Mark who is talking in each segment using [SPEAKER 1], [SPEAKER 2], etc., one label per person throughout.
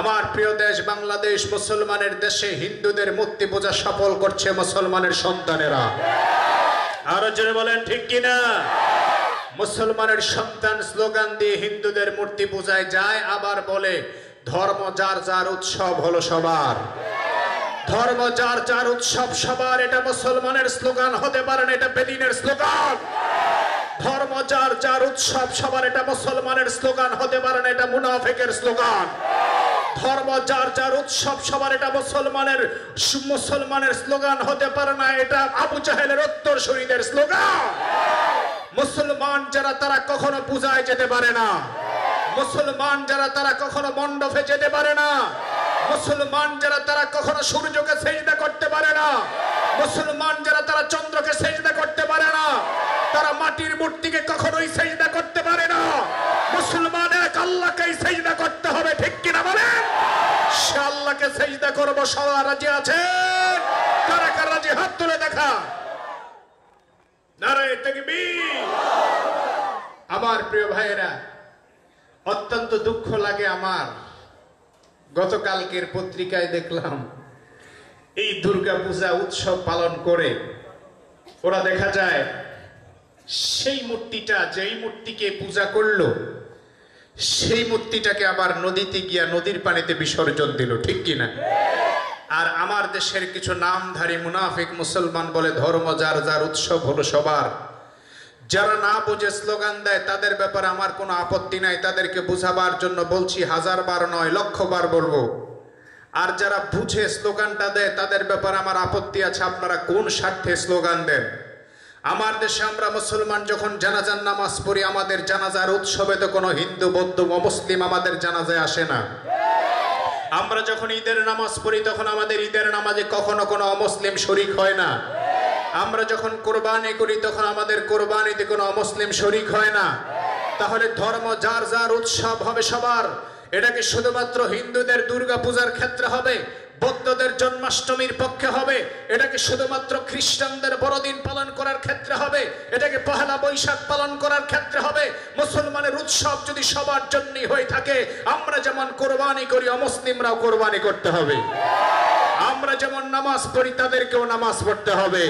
[SPEAKER 1] আমার প্রিয় দেশ বাংলাদেশ, মুসলমানের দেশে হিন্দুদের মূর্তি পূজা সফল করছে মুসলমানের সন্তানেরা। আরও জোরে বলেন, ঠিক কিনা? মুসলমানের সন্তান স্লোগান দিয়ে হিন্দুদের মূর্তি পূজায় যায়, আবার বলে, ধর্ম যার যার উৎসব হলো সবার। ধর্ম যার যার উৎসব সবার, এটা মুসলমানের স্লোগান হতে পারে না, এটা বেদিনের স্লোগান। ধর্ম যার যার উৎসব সবার, এটা মুসলমানের স্লোগান হতে পারে না, এটা মুনাফেকের স্লোগান। ধর্ম, যার যার উৎসব, সবার এটা মুসলমানের মুসলমানের স্লোগান হতে পারে না, এটা আবু জাহেলের উত্তর শহীদের স্লোগান। মুসলমান যারা, তারা কখনো পূজায় যেতে পারে না। মুসলমান যারা, তারা কখনো মণ্ডপে যেতে পারে না। মুসলমান যারা, তারা কখনো সূর্যকে সেজদা করতে পারে না। মুসলমান যারা, তারা চন্দ্রকে সেজদা করতে পারে না। তারা মাটির মূর্তিকে কখনোই সেজদা করতে পারে না। মুসলমান এক আল্লাহকেই সেজদা করতে হবে, ঠিক কিনা বলেন? আল্লাহকে সেজদা করব, সবার রাজি আছে? কারা কারা রাজি? হাত তুলে দেখা। আমার প্রিয় ভাইয়েরা, অত্যন্ত দুঃখ লাগে আমার। গতকালকের পত্রিকায় দেখলাম, এই দুর্গা পূজা উৎসব পালন করে ওরা দেখা যায়, সেই মূর্তিটা যেই মূর্তিকে পূজা করল সেই মূর্তিটাকে আবার নদীতে গিয়া নদীর পানিতে বিসর্জন দিল, ঠিক কিনা আর আমার দেশের কিছু নামধারী মুনাফিক মুসলমান বলে ধর্ম যার যার উৎসব হলো সবার। যারা না বুঝে স্লোগান দেয়, তাদের ব্যাপারে আমার কোনো আপত্তি নাই। তাদেরকে বুঝাবার জন্য বলছি হাজার বার নয়, লক্ষ বার বলব। আর যারা বুঝে স্লোগানটা দেয়, তাদের ব্যাপারে আমার আপত্তি আছে, আপনারা কোন স্বার্থে স্লোগান দেন? আমার দেশে আমরা মুসলমান যখন জানাজার নামাজ পড়ি, আমাদের জানাজার উৎসবে তো কোনো হিন্দু, বৌদ্ধ, মুসলিম আমাদের জানাজায় আসে না। আমরা যখন ঈদের নামাজ পড়ি, তখন আমাদের ঈদের নামাজে কখনো কোনো অমুসলিম শরিক হয় না। আমরা যখন কোরবানি করি, তখন আমাদের কোরবানিতে কোনো অমুসলিম শরিক হয় না। তাহলে ধর্ম যার যার উৎসব হবে সবার। এটা কি শুধুমাত্র হিন্দুদের দুর্গা পূজার ক্ষেত্রে হবে? বৌদ্ধদের জন্মাষ্টমীর পক্ষে হবে। এটাকে শুধুমাত্র খ্রিস্টানদের বড়দিন পালন করার ক্ষেত্রে হবে। এটাকে পহেলা বৈশাখ পালন করার ক্ষেত্রে হবে। মুসলমানের উৎসব যদি সবার জন্যই হয়ে থাকে, আমরা যেমন কোরবানি করি, অমুসলিমরাও কোরবানি করতে হবে। আমরা যেমন নামাজ পড়ি, তাদেরকেও নামাজ পড়তে হবে।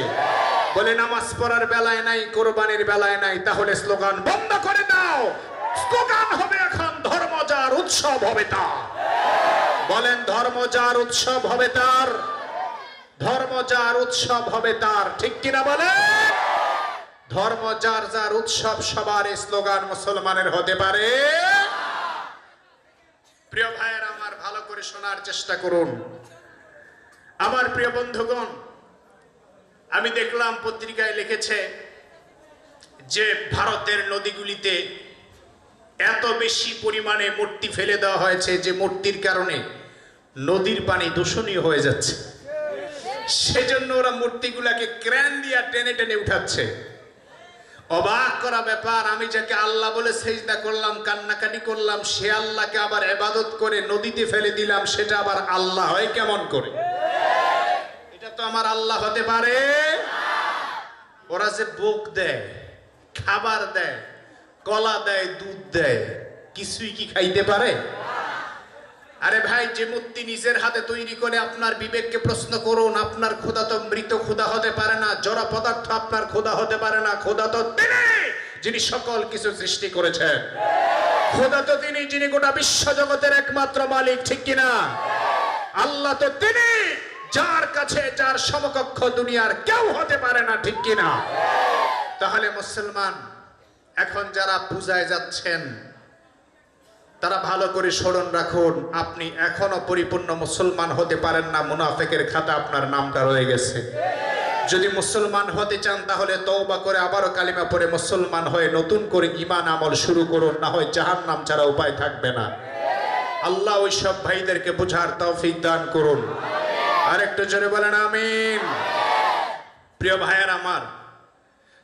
[SPEAKER 1] বলে নামাজ পড়ার বেলায় নাই, কোরবানির বেলায় নাই, তাহলে স্লোগান বন্ধ করে দাও। স্লোগান হবে এখন, ধর্ম যার, উৎসব হবে তা বলেন, ধর্ম যার উৎসব হবে তার, ধর্ম যার উৎসব হবে তার। ঠিক কিনা বলে ধর্ম যার যার উৎসব সবার স্লোগান মুসলমানের হতে পারে। প্রিয় ভাইয়ের আমার ভালো করে শোনার চেষ্টা করুন। আমার প্রিয় বন্ধুগণ, আমি দেখলাম পত্রিকায় লিখেছে যে ভারতের নদীগুলিতে এত বেশি পরিমাণে মূর্তি ফেলে দেওয়া হয়েছে যে মূর্তির কারণে নদীর পানি দূষণীয় হয়ে যাচ্ছে। সেজন্য ওরা মূর্তিগুলাকে ক্র্যান দিয়া টেনে টেনে উঠাচ্ছে। অবাক করা ব্যাপার, আমি যাকে আল্লাহ বলে সেজদা করলাম, কান্নাকাটি করলাম, সে আল্লাহকে আবার এবাদত করে নদীতে ফেলে দিলাম, সেটা আবার আল্লাহ হয় কেমন করে? এটা তো আমার আল্লাহ হতে পারে। ওরা যে বুক দেয়, খাবার দেয় কলা দেয়, দুধ দেয়, কিছুই কি খাইতে পারে? আরে ভাই, যে মূর্তি নিজের হাতে তৈরি করে আপনার বিবেককে প্রশ্ন করুন, আপনার খোদা তো মৃত খোদা হতে পারে না, জড় পদার্থ আপনার খোদা হতে পারে না খোদা তো তিনি, যিনি সকল কিছু সৃষ্টি করেছেন। খোদা তো তিনি, যিনি গোটা বিশ্ব জগতের একমাত্র মালিক, ঠিক কিনা আল্লাহ তো তিনি, যার কাছে, যার সমকক্ষ দুনিয়ার কেউ হতে পারে না, ঠিক কিনা তাহলে মুসলমান এখন যারা পূজায় যাচ্ছেন, তারা ভালো করে স্মরণ রাখুন, আপনি এখনও পরিপূর্ণ মুসলমান হতে পারেন না, মুনাফেকের খাতা আপনার নামটা রয়ে গেছে। যদি মুসলমান হতে চান, তাহলে তওবা করে আবারও কালিমা পড়ে মুসলমান হয়ে নতুন করে ইমান আমল শুরু করুন, না হয় জাহান নাম ছাড়া উপায় থাকবে না। আল্লাহ ওই সব ভাইদেরকে বোঝার তৌফিক দান করুন। আরেকটু জোরে বলেন, আমিন। প্রিয় ভাইয়ার আমার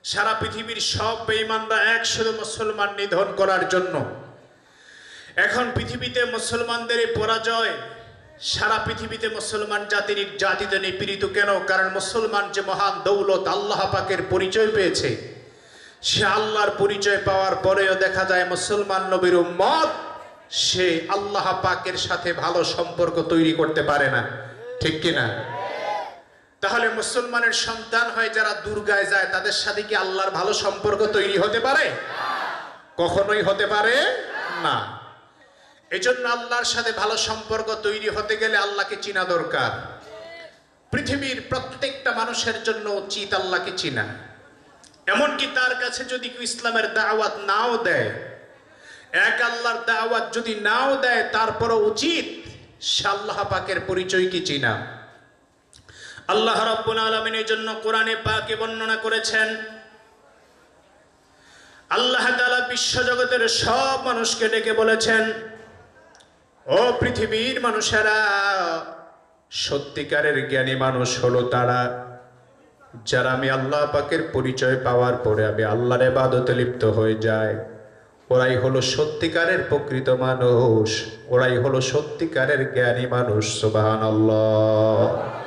[SPEAKER 1] সারা পৃথিবীর সব বেঈমানরা এক শুধু মুসলমান নিধন করার জন্য। এখন পৃথিবীতে মুসলমানদের পরাজয়, সারা পৃথিবীতে মুসলমান জাতির জাতিতে নিপীড়িত কেন? কারণ মুসলমান যে মহান দৌলত আল্লাহ পাকের পরিচয় পেয়েছে, সে আল্লাহর পরিচয় পাওয়ার পরেও দেখা যায় মুসলমান নবীর উম্মত, সে আল্লাহ পাকের সাথে ভালো সম্পর্ক তৈরি করতে পারে না। ঠিক কিনা? তাহলে মুসলমানের সন্তান হয়ে যারা দুর্গায় যায়, তাদের সাথে কি আল্লাহর ভালো সম্পর্ক তৈরি হতে পারে? কখনোই হতে পারে না। এজন্য আল্লাহর সাথে ভালো সম্পর্ক তৈরি হতে গেলে আল্লাহকে চিনা দরকার। পৃথিবীর প্রত্যেকটা মানুষের জন্য উচিত আল্লাহকে চিনা। এমনকি তার কাছে যদি কেউ ইসলামের দাওয়াত নাও দেয়, এক আল্লাহর দাওয়াত যদি নাও দেয়, তারপরও উচিত সে আল্লাহ পাকের পরিচয় কি চিনা। আল্লাহ রাব্বুল আলামিন জন্য কোরআনে পাকে বর্ণনা করেছেন, আল্লাহ তাআলা বিশ্বজগতের সব মানুষকে ডেকে বলেছেন, ও পৃথিবীর মানুষেরা, সত্যিকারের জ্ঞানী মানুষ হলো তারা, যারা আমি আল্লাহ পাকের পরিচয় পাওয়ার পরে আমি আল্লাহর এবাদতে লিপ্ত হয়ে যায় ওরাই হলো সত্যিকারের প্রকৃত মানুষ, ওরাই হলো সত্যিকারের জ্ঞানী মানুষ সুবাহান আল্লাহ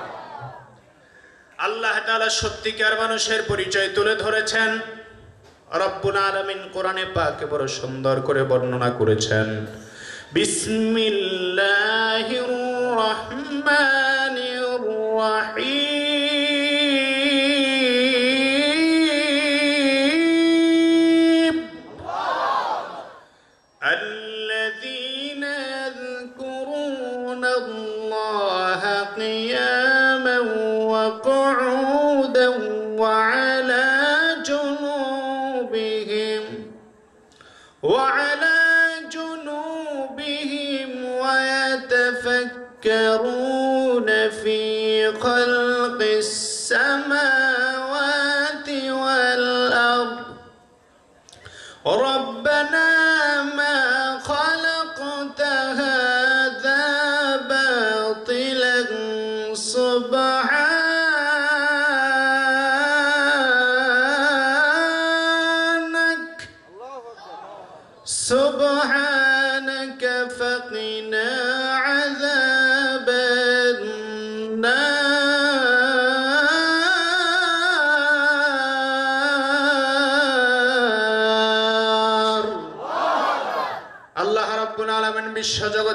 [SPEAKER 1] তাআলা সত্যিকার মানুষের পরিচয় তুলে ধরেছেন। রব্বুল আলমিন কোরআনে পাকে বড় সুন্দর করে বর্ণনা করেছেন। বিসমিল্লাহির রহমানির রহিম। قلبي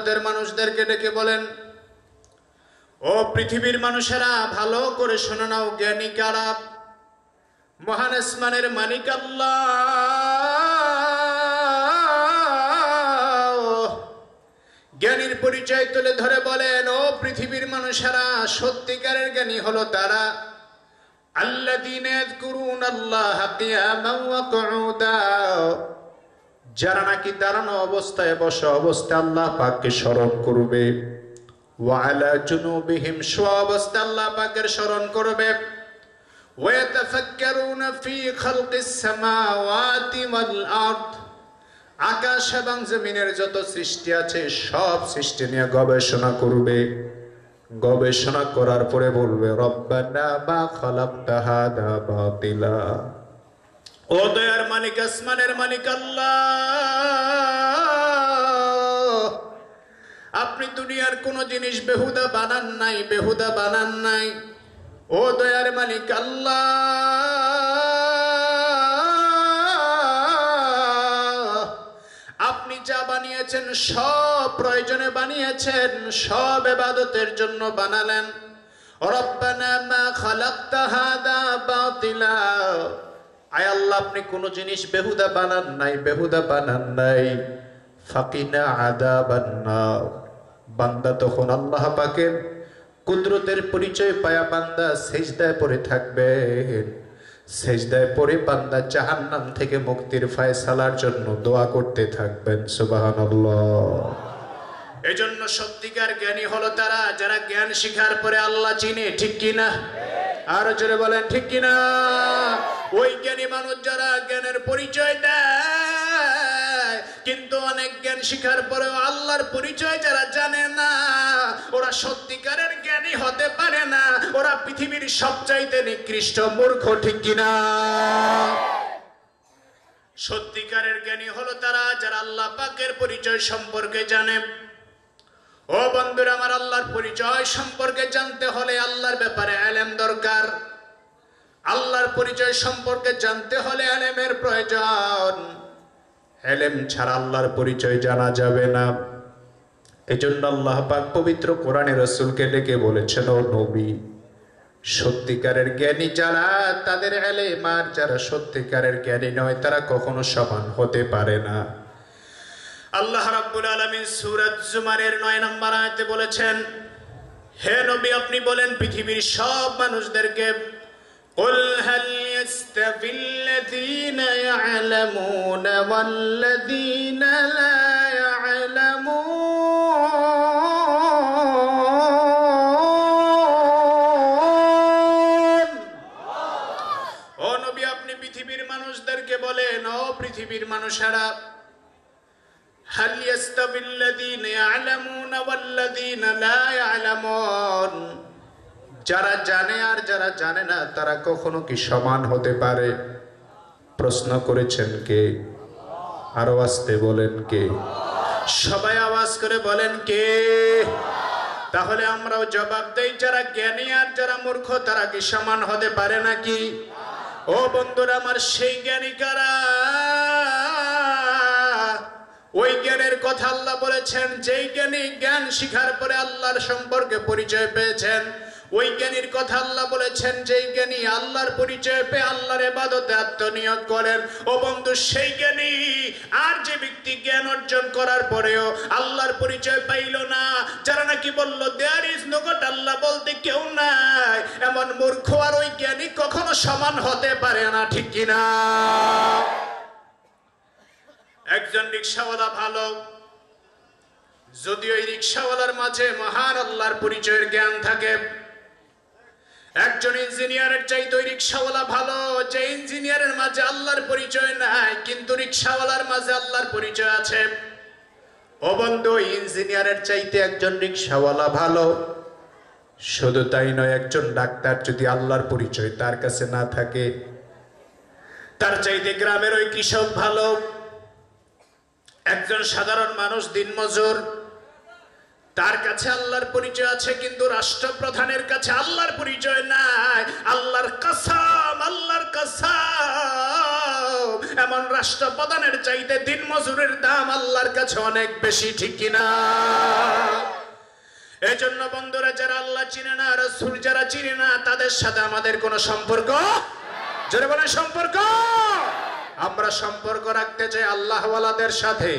[SPEAKER 1] জগতের মানুষদেরকে ডেকে বলেন, ও পৃথিবীর মানুষেরা, ভালো করে শোনো নাও, জ্ঞানী কারা? মহান আসমানের মালিক আল্লাহ। জ্ঞানীর পরিচয় তুলে ধরে বলেন, ও পৃথিবীর মানুষেরা, সত্যিকারের জ্ঞানী হলো তারা। আল্লাহ কিয়ামান ওয়া কুউদা যারা নাকি দাঁড়ানো অবস্থায় বসা অবস্থায় আল্লাহ পাককে স্মরণ করবে। ওয়ালা জুনুবিহিম শোয়া অবস্থায় আল্লাহ পাকের স্মরণ করবে। ফি খালকিস সামাওয়াতি ওয়াল আরদ, আকাশ এবং জমিনের যত সৃষ্টি আছে সব সৃষ্টি নিয়ে গবেষণা করবে। গবেষণা করার পরে বলবে, রব্বানা মা খালাকতা হাদা বাতিলা। ও দয়ার মালিক, আসমানের মালিক, আল্লাহ। আপনি দুনিয়ার কোন জিনিস বেহুদা বানান নাই, বেহুদা বানান নাই। ও দয়ার মালিক, আল্লাহ। আপনি যা বানিয়েছেন, সব প্রয়োজনে বানিয়েছেন, সব এবাদতের জন্য বানালেন। রব্বানা মা খালাকতা হাদা বাতিলা। আয় আল্লাহ, আপনি কোন জিনিস বেহুদা বানান নাই, বেহুদা বানান নাই। ফাকিনা আদা বান্না বান্দা তখন আল্লাহ পাকের কুদরতের পরিচয় পায়া বান্দা সেজদায় পড়ে থাকবে। সেজদায় পড়ে বান্দা জাহান্নাম থেকে মুক্তির ফায়সালার জন্য দোয়া করতে থাকবেন, সুবহানাল্লাহ। এজন্য সত্যিকার জ্ঞানী হলো তারা, যারা জ্ঞান শিখার পরে আল্লাহ চিনে, ঠিক কিনা? আরও জোরে বলেন, ঠিক কিনা? ওই জ্ঞানী মানুষ যারা জ্ঞানের পরিচয় দেয়, কিন্তু অনেক জ্ঞান শিখার পরেও আল্লাহর পরিচয় যারা জানে না, ওরা সত্যিকারের জ্ঞানী হতে পারে না, ওরা পৃথিবীর সবচাইতে নিকৃষ্ট মূর্খ, ঠিক কিনা সত্যিকারের জ্ঞানী হলো তারা যারা আল্লাহ পাকের পরিচয় সম্পর্কে জানে। ও বন্ধুরা, আমার আল্লাহর পরিচয় সম্পর্কে জানতে হলে আল্লাহর ব্যাপারে আলেম দরকার। আল্লাহর পরিচয় সম্পর্কে জানতে হলে আলেমের প্রয়োজন। এলেম ছাড়া আল্লাহর পরিচয় জানা যাবে না। এজন্য আল্লাহ পাক পবিত্র কোরআনে রসুলকে ডেকে বলেছেন, ও নবী, সত্যিকারের জ্ঞানী যারা, তাদের এলেম আর যারা সত্যিকারের জ্ঞানী নয়, তারা কখনো সমান হতে পারে না। আল্লাহ রাব্বুল আলামিন সূরাত জুমারের 9 নম্বর আয়াতে বলেছেন, হে নবী, আপনি বলেন পৃথিবীর সব মানুষদেরকে قل هل يستوي الذين يعلمون والذين لا يعلمون ও নবী আপনি পৃথিবীর মানুষদেরকে বলেন ও পৃথিবীর মানুষেরা هل يستوي الذين يعلمون والذين لا يعلمون যারা জানে আর যারা জানে না, তারা কখনো কি সমান হতে পারে? প্রশ্ন করেছেন কে? আরও আসতে বলেন কে? সবাই আওয়াজ করে বলেন কে? তাহলে আমরাও জবাব দেই, যারা জ্ঞানী আর যারা মূর্খ, তারা কি সমান হতে পারে নাকি? ও বন্ধুরা, আমার সেই জ্ঞানী কারা? ওই জ্ঞানের কথা আল্লাহ বলেছেন, যেই জ্ঞানী জ্ঞান শিখার পরে আল্লাহর সম্পর্কে পরিচয় পেয়েছেন ওই জ্ঞানীর কথা আল্লাহ বলেছেন, যেই জ্ঞানী আল্লাহর পরিচয় পেয়ে আল্লাহর এবাদতে আত্মনিয়োগ করেন, ও বন্ধু, সেই জ্ঞানী আর যে ব্যক্তি জ্ঞান অর্জন করার পরেও আল্লাহর পরিচয় পাইল না, যারা নাকি বলল দেয়ার ইজ নগট আল্লাহ বলতে কেউ নাই। এমন মূর্খ আর ওই জ্ঞানী কখনো সমান হতে পারে না, ঠিক কিনা একজন রিক্সাওয়ালা ভালো, যদি ওই রিক্সাওয়ালার মাঝে মহান আল্লাহর পরিচয়ের জ্ঞান থাকে একজন ইঞ্জিনিয়ারের চাইতে ওই রিক্সাওয়ালা ভালো, যে ইঞ্জিনিয়ারের মাঝে আল্লাহর পরিচয় নাই, কিন্তু রিক্সাওয়ালার মাঝে আল্লাহর পরিচয় আছে। ও বন্ধু ইঞ্জিনিয়ারের চাইতে একজন রিক্সাওয়ালা ভালো। শুধু তাই নয়, একজন ডাক্তার যদি আল্লাহর পরিচয় তার কাছে না থাকে, তার চাইতে গ্রামের ওই কৃষক ভালো। একজন সাধারণ মানুষ, দিনমজুর। তার কাছে আল্লাহর পরিচয় আছে, কিন্তু রাষ্ট্রপ্রধানের কাছে আল্লাহর পরিচয় নাই। আল্লাহর কাসাম আল্লাহর কাসাম। এমন রাষ্ট্রপ্রধানের চাইতে দিন মজুরের দাম আল্লাহর কাছে অনেক বেশি, ঠিক কিনা এজন্য বন্ধুরা, যারা আল্লাহ চিনে না, রসুল যারা চিনে না, তাদের সাথে আমাদের কোনো সম্পর্ক জোরে সম্পর্ক? আমরা সম্পর্ক রাখতে চাই আল্লাহওয়ালাদের সাথে।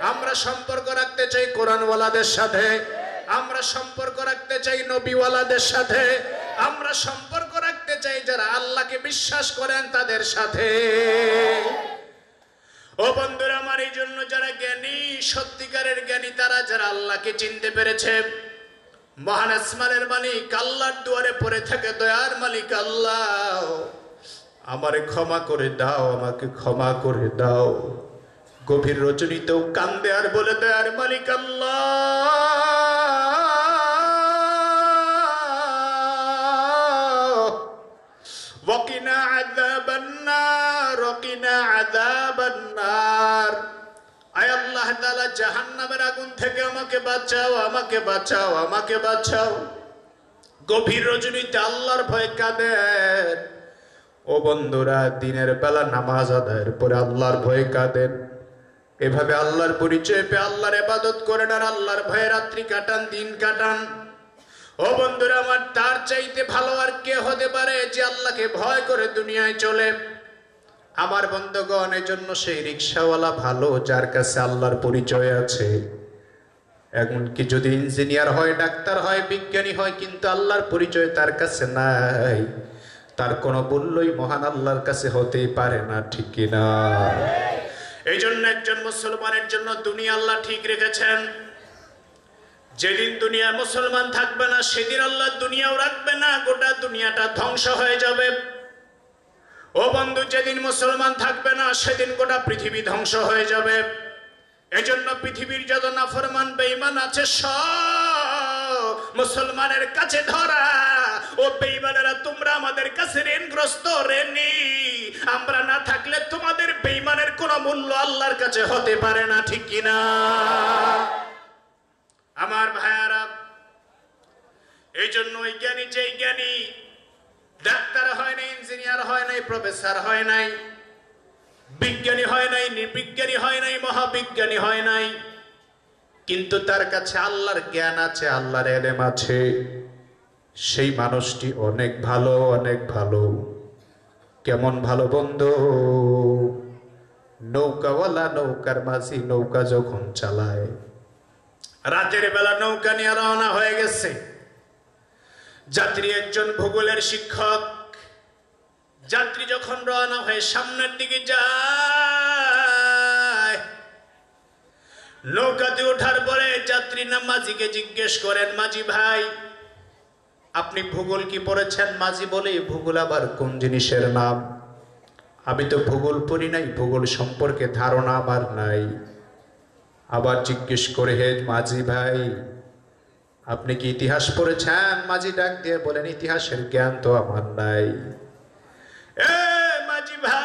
[SPEAKER 1] আমরা সম্পর্ক রাখতে চাই কোরআনওয়ালাদের সাথে। আমরা সম্পর্ক রাখতে চাই নবীওয়ালাদের সাথে। আমরা সম্পর্ক রাখতে চাই যারা আল্লাহকে বিশ্বাস করেন তাদের সাথে। ও বন্ধুরা, আমার এই জন্য যারা জ্ঞানী, সত্যিকারের জ্ঞানী, তারা যারা আল্লাহকে চিনতে পেরেছে, মহান আসমানের মালিক, আল্লাহর দুয়ারে পড়ে থাকে, দয়ার মালিক আল্লাহ। আমারে ক্ষমা করে দাও, আমাকে ক্ষমা করে দাও। গভীর রজনীতেও কান্দে আর বলে দেয়ার মালিক আল্লাহ। আয় আল্লাহ জাহান্নামের আগুন থেকে আমাকে বাঁচাও আমাকে বাঁচাও আমাকে বাঁচাও। গভীর রজনীতে আল্লাহর ও বন্ধুরা, দিনের বেলা নামাজ আদায়ের পরে আল্লাহর ভয়ে কাঁদেন। এভাবে আল্লাহর পরিচয় পেয়ে আল্লাহর এবাদত করেন আর আল্লাহর ভয়ে রাত্রি কাটান, দিন কাটান। ও বন্ধুরা, আমার তার চাইতে ভালো আর কে হতে পারে যে আল্লাহকে ভয় করে দুনিয়ায় চলে? আমার বন্ধুগণ, এজন্য সেই রিক্সাওয়ালা ভালো, যার কাছে আল্লাহর পরিচয় আছে। এমনকি যদি ইঞ্জিনিয়ার হয়, ডাক্তার হয়, বিজ্ঞানী হয়, কিন্তু আল্লাহর পরিচয় তার কাছে নাই। তার কোনো মূল্যই মহান আল্লাহর কাছে হতেই পারে না, ঠিক কিনা? এই জন্য একজন মুসলমানের জন্য দুনিয়া আল্লাহ ঠিক রেখেছেন। যেদিন দুনিয়া মুসলমান থাকবে না, সেদিন আল্লাহ দুনিয়াও রাখবে না, গোটা দুনিয়াটা ধ্বংস হয়ে যাবে। ও বন্ধু, যেদিন মুসলমান থাকবে না, সেদিন গোটা পৃথিবী ধ্বংস হয়ে যাবে। এজন্য পৃথিবীর যত নাফরমান, বেঈমান আছে, সব মুসলমানের কাছে ধরা। ও বেইমানেরা তোমরা আমাদের কাছে ঋণগ্রস্ত ঋণী। আমরা না থাকলে তোমাদের বেইমানের কোনো মূল্য আল্লাহর কাছে হতে পারে না, ঠিক কিনা আমার ভাইয়ারা এই জন্য ওই জ্ঞানী যেই জ্ঞানী ডাক্তার হয় নাই, ইঞ্জিনিয়ার হয় নাই, প্রফেসর হয় নাই, বিজ্ঞানী হয় নাই, নির্বিজ্ঞানী হয় নাই, মহাবিজ্ঞানী হয় নাই, কিন্তু তার কাছে আল্লাহর জ্ঞান আছে, আল্লাহর এলেম আছে। সেই মানুষটি অনেক ভালো অনেক ভালো। কেমন ভালো বন্ধু? নৌকাওয়ালা নৌকার মাঝি নৌকা যখন চালায়, রাতের বেলা নৌকা নিয়ে রওনা হয়ে গেছে। যাত্রী একজন ভূগোলের শিক্ষক। যাত্রী যখন রওনা হয়ে সামনের দিকে যায়, নৌকাতে ওঠার পরে যাত্রী না মাঝিকে জিজ্ঞেস করেন, মাঝি ভাই আপনি ভূগোল কি পড়েছেন মাঝি বলে? ভূগোল আবার কোন জিনিসের নাম? আমি তো ভূগোল পড়ি নাই, ভূগোল সম্পর্কে ধারণা আমার নাই। আবার জিজ্ঞেস করে, হে মাঝি ভাই, আপনি কি ইতিহাস পড়েছেন? মাঝি ডাক দিয়ে বলেন, ইতিহাসের জ্ঞান তো আমার নাই। মাঝি ভাই,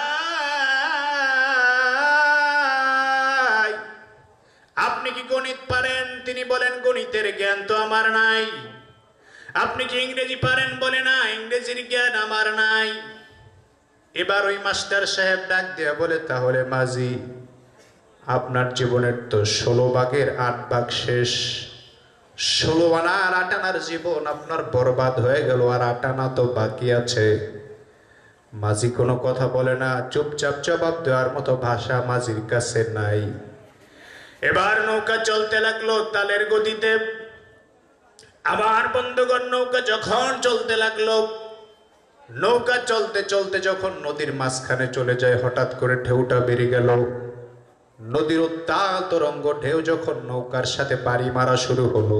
[SPEAKER 1] আপনি কি গণিত পারেন? তিনি বলেন, গণিতের জ্ঞান তো আমার নাই। আপনি কি ইংরেজি পারেন বলে না, ইংরেজির জ্ঞান আমার নাই। এবার ওই মাস্টার সাহেব ডাক দেয়া বলে, তাহলে মাঝি, আপনার জীবনের তো ষোলো ভাগের আট ভাগ শেষ। ষোলো আনা আর আটানার জীবন আপনার বরবাদ হয়ে গেল, আর আটানা তো বাকি আছে। মাঝি কোনো কথা বলে না, চুপচাপ জবাব দেওয়ার মতো ভাষা মাঝির কাছে নাই। এবার নৌকা চলতে লাগল, তালের গতিতে আমার বন্ধুগণ, নৌকা যখন চলতে লাগল, নৌকা চলতে চলতে যখন নদীর মাঝখানে চলে যায়, হঠাৎ করে ঢেউটা বেরিয়ে গেল। নদীর উত্তাল তরঙ্গ ঢেউ যখন নৌকার সাথে বাড়ি মারা শুরু হলো।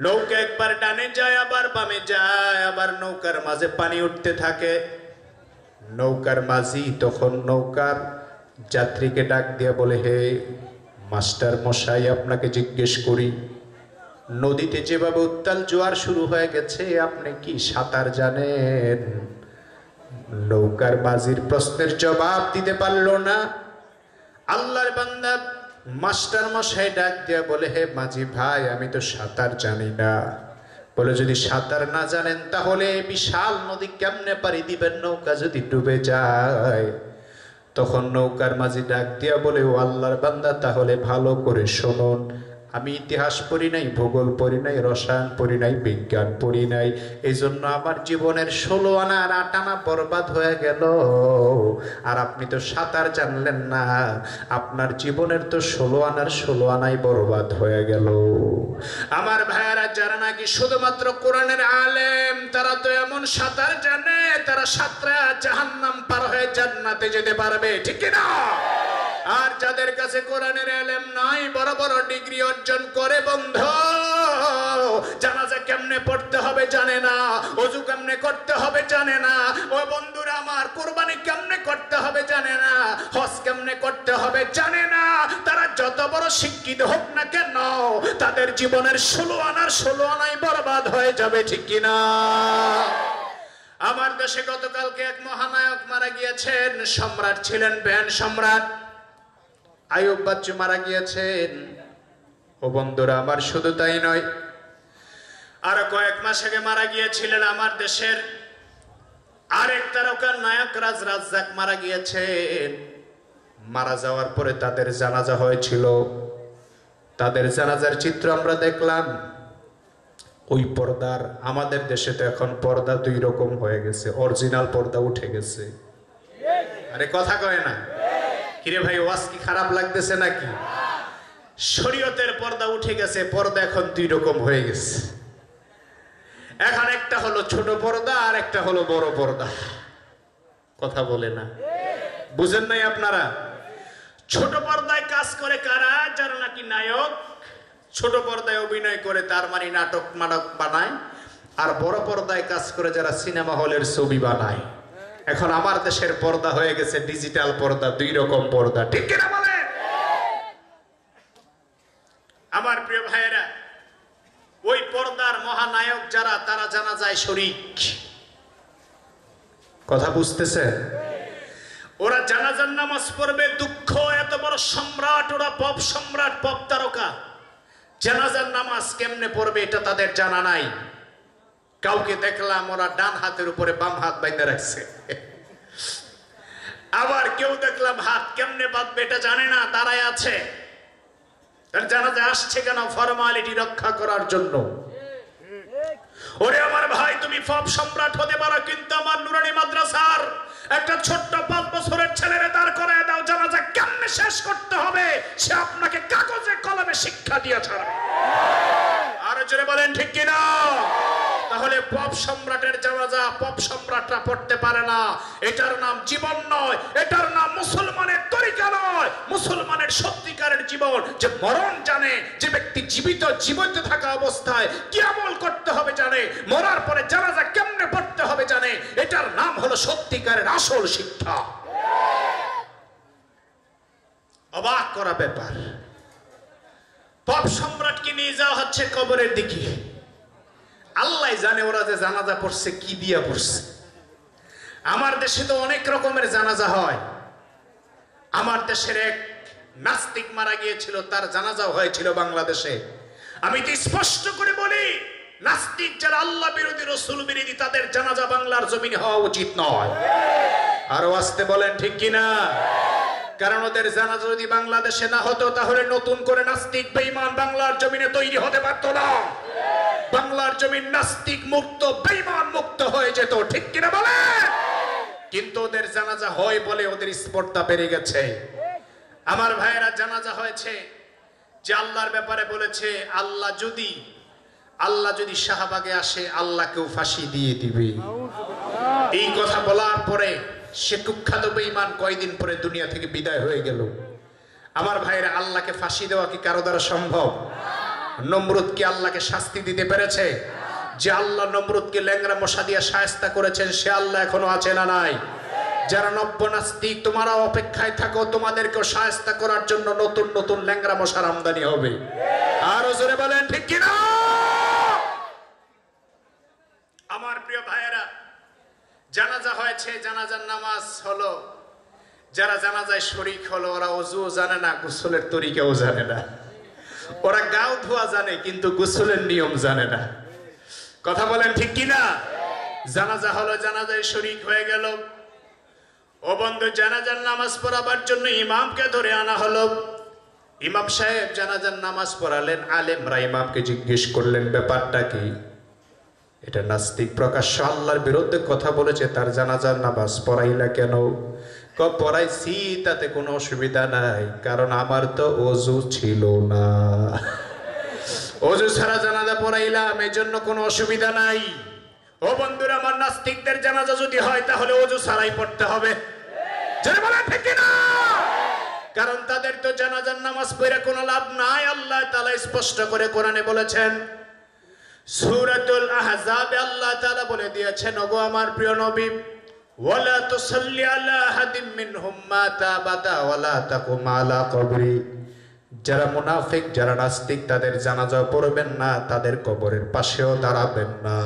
[SPEAKER 1] নৌকা একবার ডানে যায়, আবার বামে যায়, আবার নৌকার মাঝে পানি উঠতে থাকে। নৌকার মাঝি তখন নৌকার যাত্রীকে ডাক দিয়ে বলে, হে মাস্টার মশাই আপনাকে জিজ্ঞেস করি নদীতে যেভাবে উত্তাল জোয়ার শুরু হয়ে গেছে, আপনি কি সাঁতার জানেন? নৌকার বাজির প্রশ্নের জবাব দিতে পারল না। আল্লাহর বান্দা মাস্টার মশাই ডাক দিয়া বলে, হে মাঝি ভাই, আমি তো সাঁতার জানি না। বলে, যদি সাঁতার না জানেন, তাহলে বিশাল নদী কেমনে পারি দিবেন? নৌকা যদি ডুবে যায়। তখন নৌকার মাঝি ডাক দিয়া বলে, ও আল্লাহর বান্দা, তাহলে ভালো করে শুনুন। আমি ইতিহাস পড়ি নাই, ভূগোল পড়ি নাই, রসায়ন পড়ি নাই, বিজ্ঞান পড়ি নাই। এই জন্য আমার জীবনের ষোলো আনা আর আট আনা বরবাদ হয়ে গেল। আর আপনি তো সাঁতার জানলেন না, আপনার জীবনের তো ষোলো আনার ষোলো আনাই বরবাদ হয়ে গেল। আমার ভাইয়ারা, যারা নাকি শুধুমাত্র কোরআনের আলেম, তারা তো এমন সাঁতার জানে, তারা সাঁতরা জাহান্নাম পার হয়ে জান্নাতে যেতে পারবে, ঠিক না আর যাদের কাছে কোরআনের এলেম নাই, বড় বড় ডিগ্রি অর্জন করে বন্ধ। জানাজা কেমনে পড়তে হবে জানে না, অজু কেমনে করতে হবে জানে না, ও বন্ধুরা আমার, কোরবানি কেমনে করতে হবে জানে না, হজ কেমনে করতে হবে জানে না। তারা যত বড় শিক্ষিত হোক না কেন, তাদের জীবনের ষোলো আনার ষোলো আনাই বরবাদ হয়ে যাবে, ঠিক কিনা? আমার দেশে গতকালকে এক মহানায়ক মারা গিয়েছেন, সম্রাট ছিলেন ব্যান সম্রাট। আয়ুব বাচ্চু মারা গিয়েছেন। ও বন্ধুরা, আমার শুধু তাই নয়, আর কয়েক মাস আগে মারা গিয়েছিলেন আমার দেশের আরেক তারকার নায়ক রাজ রাজ্জাক মারা গিয়েছেন। মারা যাওয়ার পরে তাদের জানাজা হয়েছিল। তাদের জানাজার চিত্র আমরা দেখলাম। ওই পর্দার, আমাদের দেশে তো এখন পর্দা দুই রকম হয়ে গেছে, অরিজিনাল পর্দা উঠে গেছে। আরে কথা কয় না। কিরে ভাই, ওয়াজ কি খারাপ লাগতেছে নাকি? শরীয়তের পর্দা উঠে গেছে, পর্দা এখন দুই রকম হয়ে গেছে। এখন একটা হলো ছোট পর্দা, আর একটা হলো বড় পর্দা। কথা বলে না। বুঝেন নাই আপনারা? ছোট পর্দায় কাজ করে কারা? যারা নাকি নায়ক। ছোট পর্দায় অভিনয় করে, তার মানে নাটক মাটক বানায়। আর বড় পর্দায় কাজ করে যারা সিনেমা হলের ছবি বানায়। এখন আমার দেশের পর্দা হয়ে গেছে ডিজিটাল পর্দা, দুই রকম পর্দা। ঠিক কিনা বলে আমার প্রিয় ভাইয়েরা, ওই পর্দার মহানায়ক যারা, তারা জানা যায় শরিক। কথা বুঝতেছে ওরা জানাজার নামাজ পড়বে, দুঃখ, এত বড় সম্রাট, ওরা পপ সম্রাট, পপ তারকা। জানাজার নামাজ কেমনে পড়বে, এটা তাদের জানা নাই। কাউকে দেখলাম ওরা ডান হাতের উপরে বাম হাত বাইতে রাখছে। আবার কেউ দেখলাম হাত কেমনে বাঁধবে এটা জানে না দাঁড়ায় আছে। তার জানাজা আসছে কেন? ফরমালিটি রক্ষা করার জন্য। ওরে আমার ভাই, তুমি ফব সম্রাট হতে পারো, কিন্তু আমার নুরানি মাদ্রাসার একটা ছোট্ট পাঁচ বছরের ছেলেরে দাঁড় করায় দাও, জানাজা কেমনে শেষ করতে হবে, সে আপনাকে কাগজে কলমে শিক্ষা দিয়ে ছাড়বে। আরও জোরে বলেন, ঠিক কিনা? তাহলে পপ সম্রাটের জানাজা পপ সম্রাটরা পড়তে পারে না। এটার নাম জীবন নয়, এটার নাম মুসলমানের তরিকা নয়। মুসলমানের সত্যিকারের জীবন, যে মরণ জানে, যে ব্যক্তি জীবিত জীবিত থাকা অবস্থায় কি আমল করতে হবে জানে, মরার পরে জানাজা কেমনে পড়তে হবে জানে, এটার নাম হলো সত্যিকারের আসল শিক্ষা। অবাক করা ব্যাপার। পপ সম্রাটকে নিয়ে যাওয়া হচ্ছে কবরের দিকে। আল্লাহ জানে ওরা যে জানাজা পড়ছে, কি দিয়া পড়ছে। আমার দেশে তো অনেক রকমের জানাজা হয়। আমার দেশের এক নাস্তিক মারা গিয়েছিল, তার জানাজাও হয়েছিল বাংলাদেশে। আমি তো স্পষ্ট করে বলি, নাস্তিক যারা আল্লাহ বিরোধী, রসুল বিরোধী, তাদের জানাজা বাংলার জমিনে হওয়া উচিত নয়। আরও আসতে বলেন, ঠিক কিনা? কারণ ওদের জানাজা যদি বাংলাদেশে না হতো, তাহলে নতুন করে নাস্তিক, বেঈমান বাংলার জমিনে তৈরি হতে পারতো না। বাংলার জমিন নাস্তিক মুক্ত, বেঈমান মুক্ত হয়ে যেত, ঠিক কিনা বলে? কিন্তু ওদের জানাজা হয় বলে ওদের স্পর্ধা বেড়ে গেছে। আমার ভাইয়েরা, জানাজা হয়েছে যে আল্লাহর ব্যাপারে বলেছে, আল্লাহ যদি আল্লাহ যদি শাহবাগে আসে, আল্লাহকেও ফাঁসি দিয়ে দিবে। এই কথা বলার পরে সে কুখ্যাত বেঈমান কয়দিন পরে দুনিয়া থেকে বিদায় হয়ে গেল। আমার ভাইয়েরা, আল্লাহকে ফাঁসি দেওয়া কি কারও দ্বারা সম্ভব? নমরুদ কি আল্লাহকে শাস্তি দিতে পেরেছে? যে আল্লাহ নমরুদকে ল্যাংরা মশা দিয়ে সায়স্তা করেছেন, সে আল্লাহ এখনও আছে না নাই? যারা নব্য নাস্তিক তোমরা অপেক্ষায় থাকো, তোমাদেরকেও সায়স্তা করার জন্য নতুন নতুন ল্যাংরা মশার আমদানি হবে। আরও জোরে বলেন, ঠিক কিনা? আমার প্রিয় ভাইয়েরা, জানাজা হয়েছে, জানাজার নামাজ হলো। যারা জানাজায় শরিক হলো, ওরা অজুও জানে না, গোসলের তরিকাও জানে না। ওরা গাও ধোয়া জানে, কিন্তু গোসলের নিয়ম জানে না। কথা বলেন ঠিক কিনা? জানাজা হলো, জানাজায় শরিক হয়ে গেল। ও বন্ধু, জানাজার নামাজ পড়াবার জন্য ইমামকে ধরে আনা হলো। ইমাম সাহেব জানাজার নামাজ পড়ালেন। আলেমরা ইমামকে জিজ্ঞেস করলেন, ব্যাপারটা কি? এটা নাস্তিক প্রকাশ্য। আল্লাহর বিরুদ্ধে কথা বলেছে, তার জানাজার নামাজ পড়াইলা কেন? পড়াইছি তাতে কোনো অসুবিধা নাই, কারণ আমার তো অজু ছিল না। অজু ছাড়া জানাজা পড়াইলাম এই জন্য কোনো অসুবিধা নাই। ও বন্ধুরা, আমার নাস্তিকদের জানাজা যদি হয়, তাহলে অজু ছাড়াই পড়তে হবে। কিনা? কারণ তাদের তো জানাজার নামাজ পড়ে কোনো লাভ নাই, আল্লাহ তাআলা স্পষ্ট করে কোরআনে বলেছেন। সূরাতুল আহজাবে আল্লাহ তালা বলে দিয়েছেন, ওগো আমার প্রিয় নবী ওয়ালা তুসাল্লি আলা আহাদিম মিনহুম মাতা আবাদা ওয়ালা তাকুম আলা কবরি। যারা মুনাফিক, যারা নাস্তিক, তাদের জানাজা পড়বেন না, তাদের কবরের পাশেও দাঁড়াবেন না।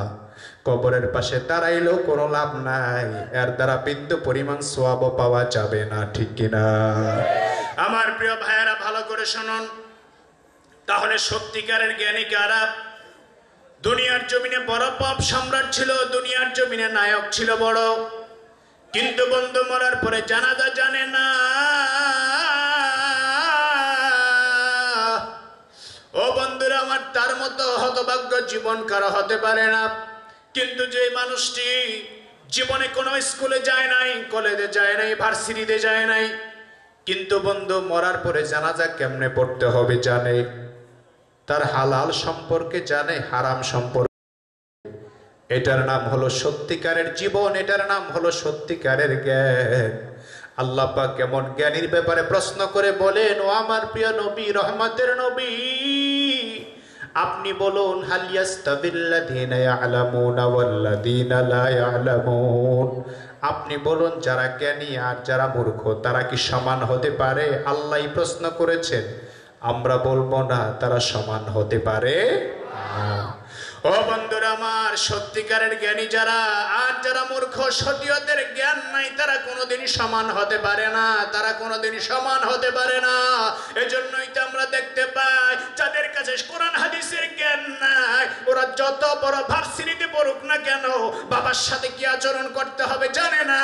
[SPEAKER 1] কবরের পাশে দাঁড়াইলেও কোনো লাভ নাই। এর দ্বারা বিন্দু পরিমাণ সোয়াব পাওয়া যাবে না, ঠিক কিনা? আমার প্রিয় ভাইয়েরা, ভালো করে শুনুন। তাহলে সত্যিকারের জ্ঞানী কারা? দুনিয়ার জমিনে বড় পাপ সম্রাট ছিল, দুনিয়ার জমিনে নায়ক ছিল বড়। কিন্তু বন্ধু মরার পরে জানাজা জানে না। ও বন্ধুরা, আমার তার মতো হতভাগ্য জীবন কারও হতে পারে না। কিন্তু যে মানুষটি জীবনে কোনো স্কুলে যায় নাই, কলেজে যায় নাই, ভার্সিটিতে যায় নাই, কিন্তু বন্ধু মরার পরে জানাজা কেমনে পড়তে হবে জানে? তার হালাল সম্পর্কে জানে, হারাম সম্পর্কে এটার নাম হলো সত্যিকারের জীবন, এটার নাম হলো সত্যিকারের জ্ঞান। আল্লাহ পাক কেমন জ্ঞানীর ব্যাপারে প্রশ্ন করে বলেন, ও আমার প্রিয় নবী, রহমতের নবী, আপনি বলুন আপনি বলুন, যারা জ্ঞানী আর যারা মূর্খ, তারা কি সমান হতে পারে? আল্লাহই প্রশ্ন করেছেন। আমরা বলব না, তারা সমান হতে পারে না। ও বন্ধুরা আমার, সত্যিকারের জ্ঞানী যারা, আর যারা মূর্খ সতীয়তের জ্ঞান নাই, তারা কোনোদিনই সমান হতে পারে না, তারা কোনোদিনই সমান হতে পারে না। এজন্যই তো আমরা দেখতে পাই, যাদের কাছে কোরআন, হাদিসের জ্ঞান নাই, ওরা যত বড় ভার্সিটিতে পড়ুক না কেন, বাবার সাথে কি আচরণ করতে হবে জানে না,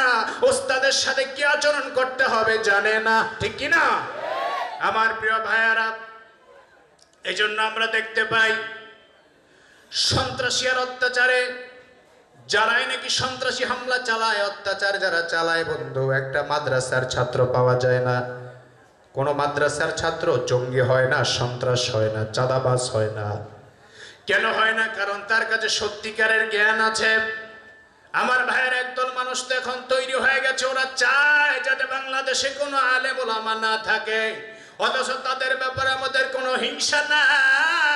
[SPEAKER 1] ওস্তাদের সাথে কি আচরণ করতে হবে জানে না, ঠিক কি না আমার প্রিয় ভাইয়ারা এই জন্য আমরা দেখতে পাই সন্ত্রাসী আর অত্যাচারে। যারাই নাকি সন্ত্রাসী হামলা চালায়, অত্যাচার যারা চালায়, বন্ধু, একটা মাদ্রাসার ছাত্র পাওয়া যায় না। কোনো মাদ্রাসার ছাত্র জঙ্গি হয় না, সন্ত্রাস হয় না, চাঁদাবাজ হয় না। কেন হয় না? কারণ তার কাছে সত্যিকারের জ্ঞান আছে। আমার ভাইয়ের একদল মানুষ তো এখন তৈরি হয়ে গেছে, ওরা চায় যাতে বাংলাদেশে কোনো আলেম ওলামা না থাকে। অথচ তাদের ব্যাপারে আমাদের কোনো হিংসা নাই।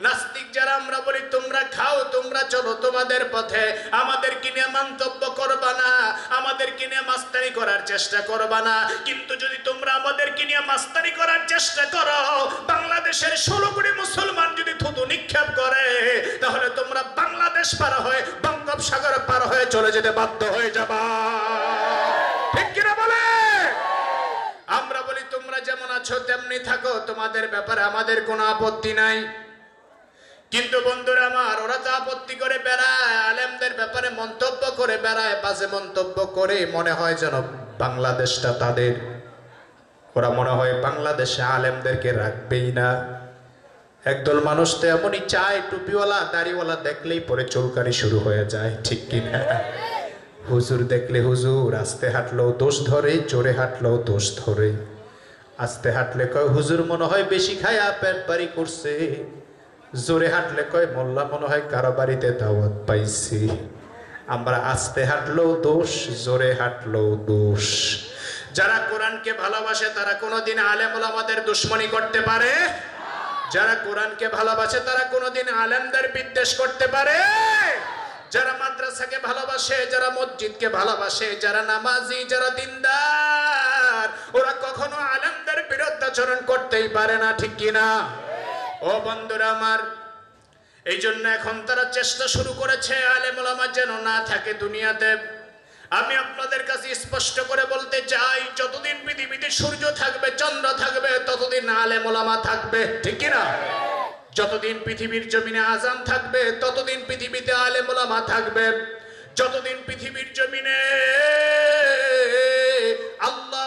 [SPEAKER 1] নাস্তিক যারা, আমরা বলি, তোমরা খাও, তোমরা চলো তোমাদের পথে। আমাদের কিনে মন্তব্য করবা না। আমাদের কিনে মাস্তানি করার চেষ্টা করবা না। কিন্তু যদি তোমরা আমাদের কিনে মাস্তানি করার চেষ্টা করো, বাংলাদেশের ষোলো কোটি মুসলমান যদি থুতু নিক্ষেপ করে, তাহলে তোমরা বাংলাদেশ পার হয়ে, বঙ্গোপসাগর পার হয়ে চলে যেতে বাধ্য হয়ে যাবা। ঠিক কিনা বলে? আমরা বলি, তোমরা যেমন আছো, তেমনি থাকো। তোমাদের ব্যাপারে আমাদের কোনো আপত্তি নাই। কিন্তু বন্ধুরা আমার, ওরা তো আপত্তি করে বেড়ায়, আলেমদের ব্যাপারে মন্তব্য করে বেড়ায়, বাজে মন্তব্য করে মনে হয় যেন বাংলাদেশটা তাদের। ওরা মনে হয় বাংলাদেশে আলেমদেরকে রাখবেই না। একদল মানুষ তো এমনই চায়, টুপিওয়ালা, দাড়িওয়ালা দেখলেই পরে চুলকানি শুরু হয়ে যায়, ঠিক কিনা হুজুর দেখলে হুজুর, আস্তে হাঁটলেও দোষ ধরে, জোরে হাঁটলেও দোষ ধরে। আস্তে হাঁটলে কয়, হুজুর মনে হয় বেশি খায় পেট বাড়ি করছে। জোরে হাঁটলে কয়, মোল্লা মনে হয় কারও বাড়িতে দাওয়াত পাইছি। আমরা আস্তে হাঁটলেও দোষ, জোরে হাঁটলেও দোষ। যারা কোরআনকে ভালোবাসে, তারা কোনোদিন আলেম ওলামাদের দুশ্মনী করতে পারে। যারা কোরআনকে ভালোবাসে, তারা কোনোদিন আলেমদের বিদ্বেষ করতে পারে। যারা মাদ্রাসাকে ভালোবাসে, যারা মসজিদকে ভালোবাসে, যারা নামাজি, যারা দিনদার, ওরা কখনো আলেমদের বিরুদ্ধাচরণ করতেই পারে না, ঠিক কিনা? ও বন্ধুরা আমার, এই জন্য এখন তারা চেষ্টা শুরু করেছে, আলেম ওলামা যেন না থাকে দুনিয়াতে। আমি আপনাদের কাছে স্পষ্ট করে বলতে চাই, যতদিন পৃথিবীতে সূর্য থাকবে, চন্দ্র থাকবে, ততদিন আলেম ওলামা থাকবে, ঠিক না? যতদিন পৃথিবীর জমিনে আজান থাকবে, ততদিন পৃথিবীতে আলেম ওলামা থাকবে। যতদিন পৃথিবীর জমিনে আল্লাহ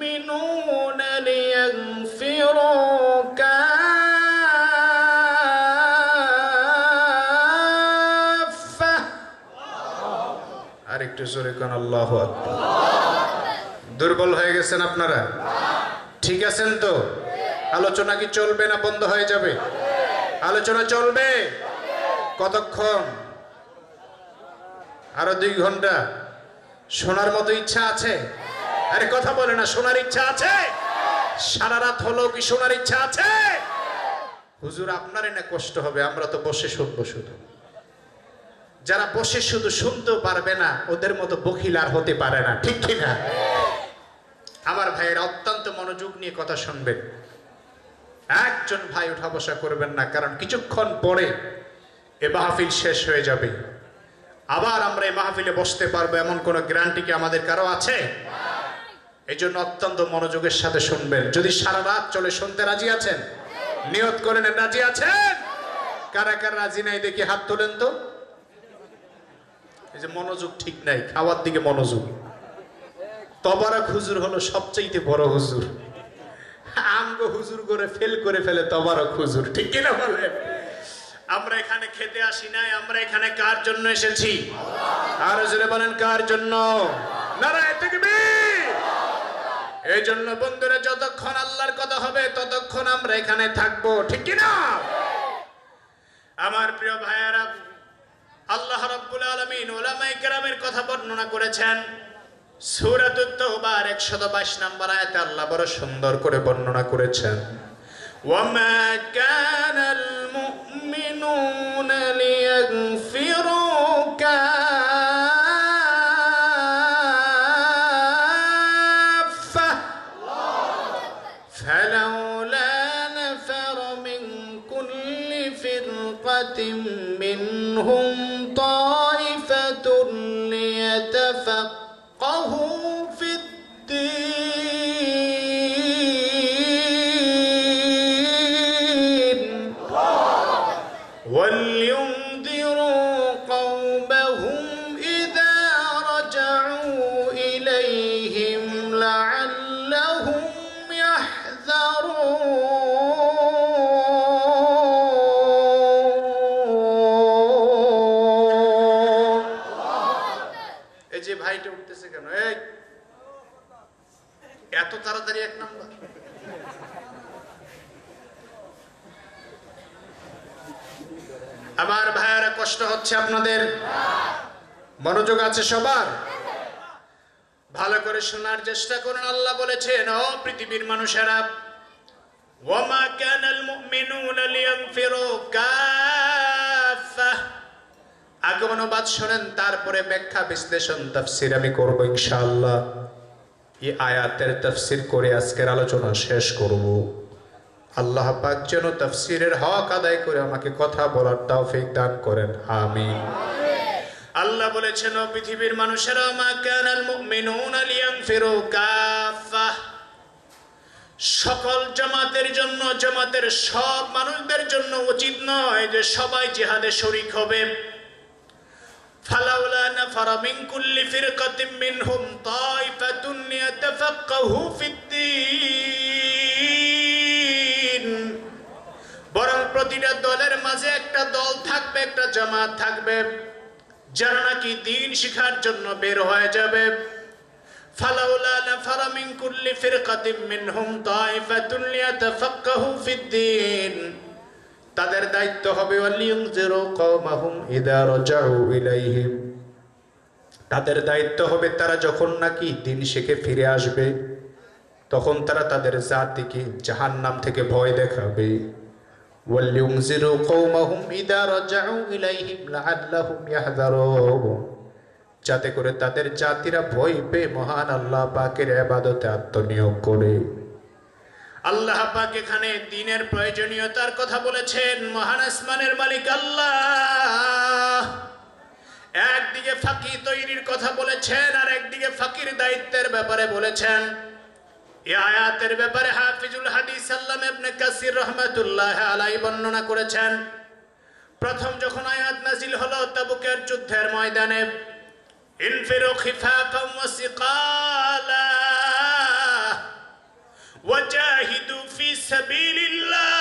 [SPEAKER 1] المؤمنون لينفروا كافة আরেকটু জোরে কোন আল্লাহ আকবার দুর্বল হয়ে গেছেন আপনারা ঠিক আছেন তো আলোচনা কি চলবে না বন্ধ হয়ে যাবে আলোচনা চলবে কতক্ষণ আরো দুই ঘন্টা শোনার মতো ইচ্ছা আছে আরে কথা বলে না, শোনার ইচ্ছা আছে? সারা রাত হলো কি শোনার ইচ্ছা আছে? হুজুর আপনারই না কষ্ট হবে, আমরা তো বসে শুনব শুধু। যারা বসে শুধু শুনতেও পারবে না, ওদের মতো বকিল আর হতে পারে না, ঠিক কিনা আমার ভাইয়ের, অত্যন্ত মনোযোগ নিয়ে কথা শুনবেন। একজন ভাই উঠা বসা করবেন না, কারণ কিছুক্ষণ পরে এ মাহফিল শেষ হয়ে যাবে। আবার আমরা এই মাহফিলে বসতে পারব, এমন কোন গ্যারান্টি কি আমাদের কারও আছে? এই জন্য অত্যন্ত মনোযোগের সাথে শুনবেন। যদি সারা রাত চলে শুনতে রাজি আছেন, নিয়ত করেন রাজি আছেন? কারা কারা রাজি নাই দেখি হাত তোলেন তো। এই যে মনোযোগ ঠিক নাই, খাওয়ার দিকে মনোযোগ। তবারক হুজুর হলো সবচাইতে বড় হুজুর। আমগো হুজুর করে ফেল করে ফেলে তবারক হুজুর, ঠিক কিনা বলেন? আমরা এখানে খেতে আসি নাই, আমরা এখানে কার জন্য এসেছি? আর জোরে বলেন, কার জন্য? নারায় তাকবীর! এই জন্য বন্ধুরা যতক্ষণ আল্লাহর কথা হবে ততক্ষণ আমরা এখানে থাকবো ঠিক কি না আমার প্রিয় ভাইয়ারা আল্লাহ রাব্বুল আলামিন ওলামায়ে কেরামের কথা বর্ণনা করেছেন সূরাতুত তাওবার 122 নম্বর আয়াতে আল্লাহ বড় সুন্দর করে বর্ণনা করেছেন ওয়ামা কানাল মুমিনুনা লিয়াগফিরু
[SPEAKER 2] منهم
[SPEAKER 1] কষ্ট হচ্ছে আপনাদের। মনোযোগ আছে সবার? ভালো করে শোনার চেষ্টা করুন, আল্লাহ বলেছেন, ও পৃথিবীর মানুষেরা, ওয়ামা কানাল মুমিনুনা লিয়ানফিরু কাফা আগে অনুবাদ শোনেন, তারপরে ব্যাখ্যা, বিশ্লেষণ, তাফসির আমি করব ইনশাআল্লাহ। এই আয়াতের তাফসির করে আজকের আলোচনা শেষ করব। আল্লাহ পাক যেন তাফসিরের হক আদায় করে আমাকে কথা বলার তৌফিক দান করেন। আমিন। আল্লাহ বলেছেন পৃথিবীর মানুষেরা, মা কানাল মুমিনুনা লিয়ানফিরু কাফা সকল জামাতের জন্য, জামাতের সব মানুষদের জন্য উচিত নয় যে সবাই জিহাদে শরিক হবে। ফালাউলা নাফারা মিন কুল্লি ফিরকাতিন মিনহুম তাইফাতুন ইয়াতাফাক্কাহু ফিদ-দীন বরং প্রতিটা দলের মাঝে একটা দল থাকবে একটা জামাত থাকবে যারা নাকি দিন শিখার জন্য বের হয়ে যাবে فلولا نفر من كل فرقة منهم طائفة ليتفقهوا في الدين তাদের দায়িত্ব হবে ওয়ালিয়ুনজিরু কওমাহুম ইদা রাজাউ ইলাইহিম তাদের দায়িত্ব হবে তারা যখন নাকি দিন শিখে ফিরে আসবে তখন তারা তাদের জাতিকে জাহান্নাম থেকে ভয় দেখাবে ওয়ালিয়ুনজিরু কওমাহুম ইদা রাজাউ ইলাইহিম লাআল্লাহুম ইয়াহযারুন যাতে করে তাদের জাতিরা ভয় পেয়ে মহান আল্লাহ পাকের ইবাদতে আত্মনিয়োগ করে। আল্লাহ পাক এখানে দিনের প্রয়োজনীয়তার কথা বলেছেন, মহান আসমানের মালিক আল্লাহ। একদিকে ফাঁকি তৈরির কথা বলেছেন আর একদিকে ফাঁকির দায়িত্বের ব্যাপারে বলেছেন। এই আয়াতের ব্যাপারে হাফিজুল হাদিস সাল্লাম ইবনে কাসির রহমাতুল্লাহ আলাই বর্ণনা করেছেন প্রথম যখন আয়াত নাজিল হলো তাবুকের যুদ্ধের ময়দানে ইনফিরু খিফাফাম ওয়া সিকালা وجاهدوا في سبيل الله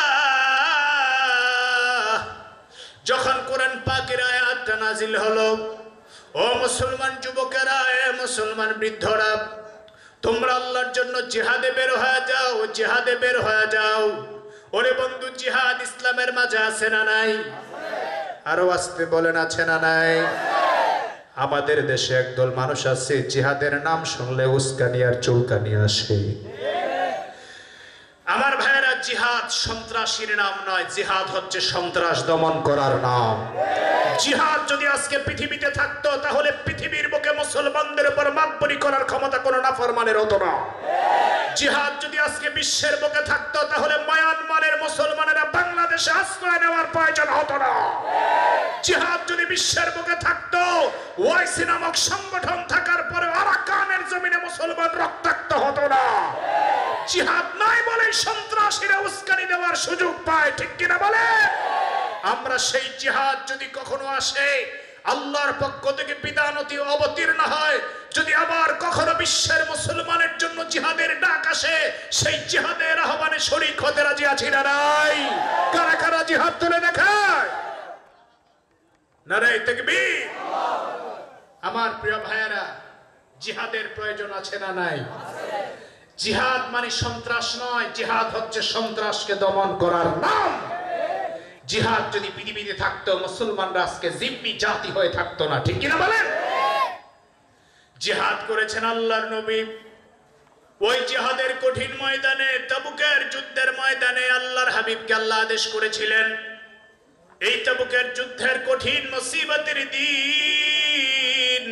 [SPEAKER 1] যখন কোরআন পাকের আয়াতটা নাজিল হলো ও মুসলমান যুবকেরা এ মুসলমান বৃদ্ধরা তোমরা আল্লাহর জন্য জিহাদে বের হয়ে যাও, জিহাদে বের হয়ে যাও। ওরে বন্ধু, জিহাদ ইসলামের মাঝে আছে না নাই? আরও আসতে বলেন, আছে না নাই? আমাদের দেশে একদল মানুষ আছে, জিহাদের নাম শুনলে উস্কানি আর চুলকানি আসে। আমার ভাইয়েরা, জিহাদ সন্ত্রাসীর নাম নয়, জিহাদ হচ্ছে সন্ত্রাস দমন করার নাম। জিহাদ যদি আজকে পৃথিবীতে থাকতো, তাহলে পৃথিবীর বুকে মুসলমানদের উপর মাতবরি করার ক্ষমতা কোনো নাফরমানের হতো না। জিহাদ যদি আজকে বিশ্বের বুকে থাকতো, তাহলে মায়ানমারের মুসলমানেরা বাংলাদেশে আশ্রয় নেওয়ার প্রয়োজন হতো না। জিহাদ যদি বিশ্বের বুকে থাকতো, ওয়াইসি নামক সংগঠন থাকার পরে আরাকানের জমিনে মুসলমান রক্তাক্ত হতো না। জিহাদ নাই বলে সন্ত্রাসীরা উস্কানি দেওয়ার সুযোগ পায়, ঠিক কিনা বলে? আমরা সেই জিহাদ যদি কখনো আসে, আল্লাহর পক্ষ থেকে বিধানতি অবতীর্ণ হয়, যদি আবার কখনো বিশ্বের মুসলমানের জন্য জিহাদের ডাক আসে, সেই জিহাদের আহ্বানে শরিক হতে রাজি আছি না নাই? কারা কারা জিহাদ তুলে দেখায়? আমার প্রিয় ভাইয়েরা, জিহাদের প্রয়োজন আছে না নাই? জিহাদ মানে সন্ত্রাস নয়, জিহাদ হচ্ছে সন্ত্রাসকে দমন করার নাম। জিহাদ যদি পৃথিবীতে থাকতো, মুসলমানরা আজকে জিম্মি জাতি হয়ে থাকতো না, ঠিক কিনা বলেন? জিহাদ করেছেন আল্লাহর নবী। ওই জিহাদের কঠিন ময়দানে, তাবুকের যুদ্ধের ময়দানে আল্লাহর হাবিবকে আল্লাহ আদেশ করেছিলেন। এই তাবুকের যুদ্ধের কঠিন মুসিবতের দিন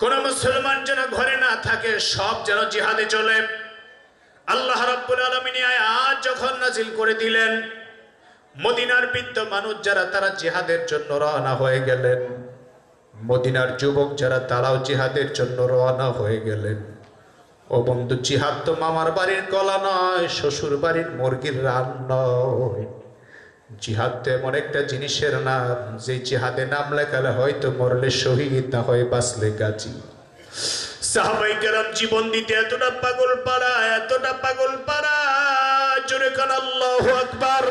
[SPEAKER 1] কোন মুসলমান যেন ঘরে না থাকে, সব যেন জিহাদে চলে। আল্লাহ রাব্বুল আলামিন আয়াত যখন নাজিল করে দিলেন, মদিনার বৃদ্ধ মানুষ যারা, তারা জিহাদের জন্য রওনা হয়ে গেলেন। মদিনার যুবক যারা, তারাও জিহাদের জন্য রওনা হয়ে গেলেন। ও বন্ধু, জিহাদ তো মামার বাড়ির কলা নয় শ্বশুর বাড়ির মুরগির রান নয়। জিহাদ তো এমন একটা জিনিসের নাম, যে জিহাদে নাম লেখালে হয়তো মরলে শহীদ, না হয় বাঁচলে গাজী। জীবন দিতে এতটা পাগল পাড়া, এতটা পাগল পাড়া, জোরে কান আল্লাহ আকবার।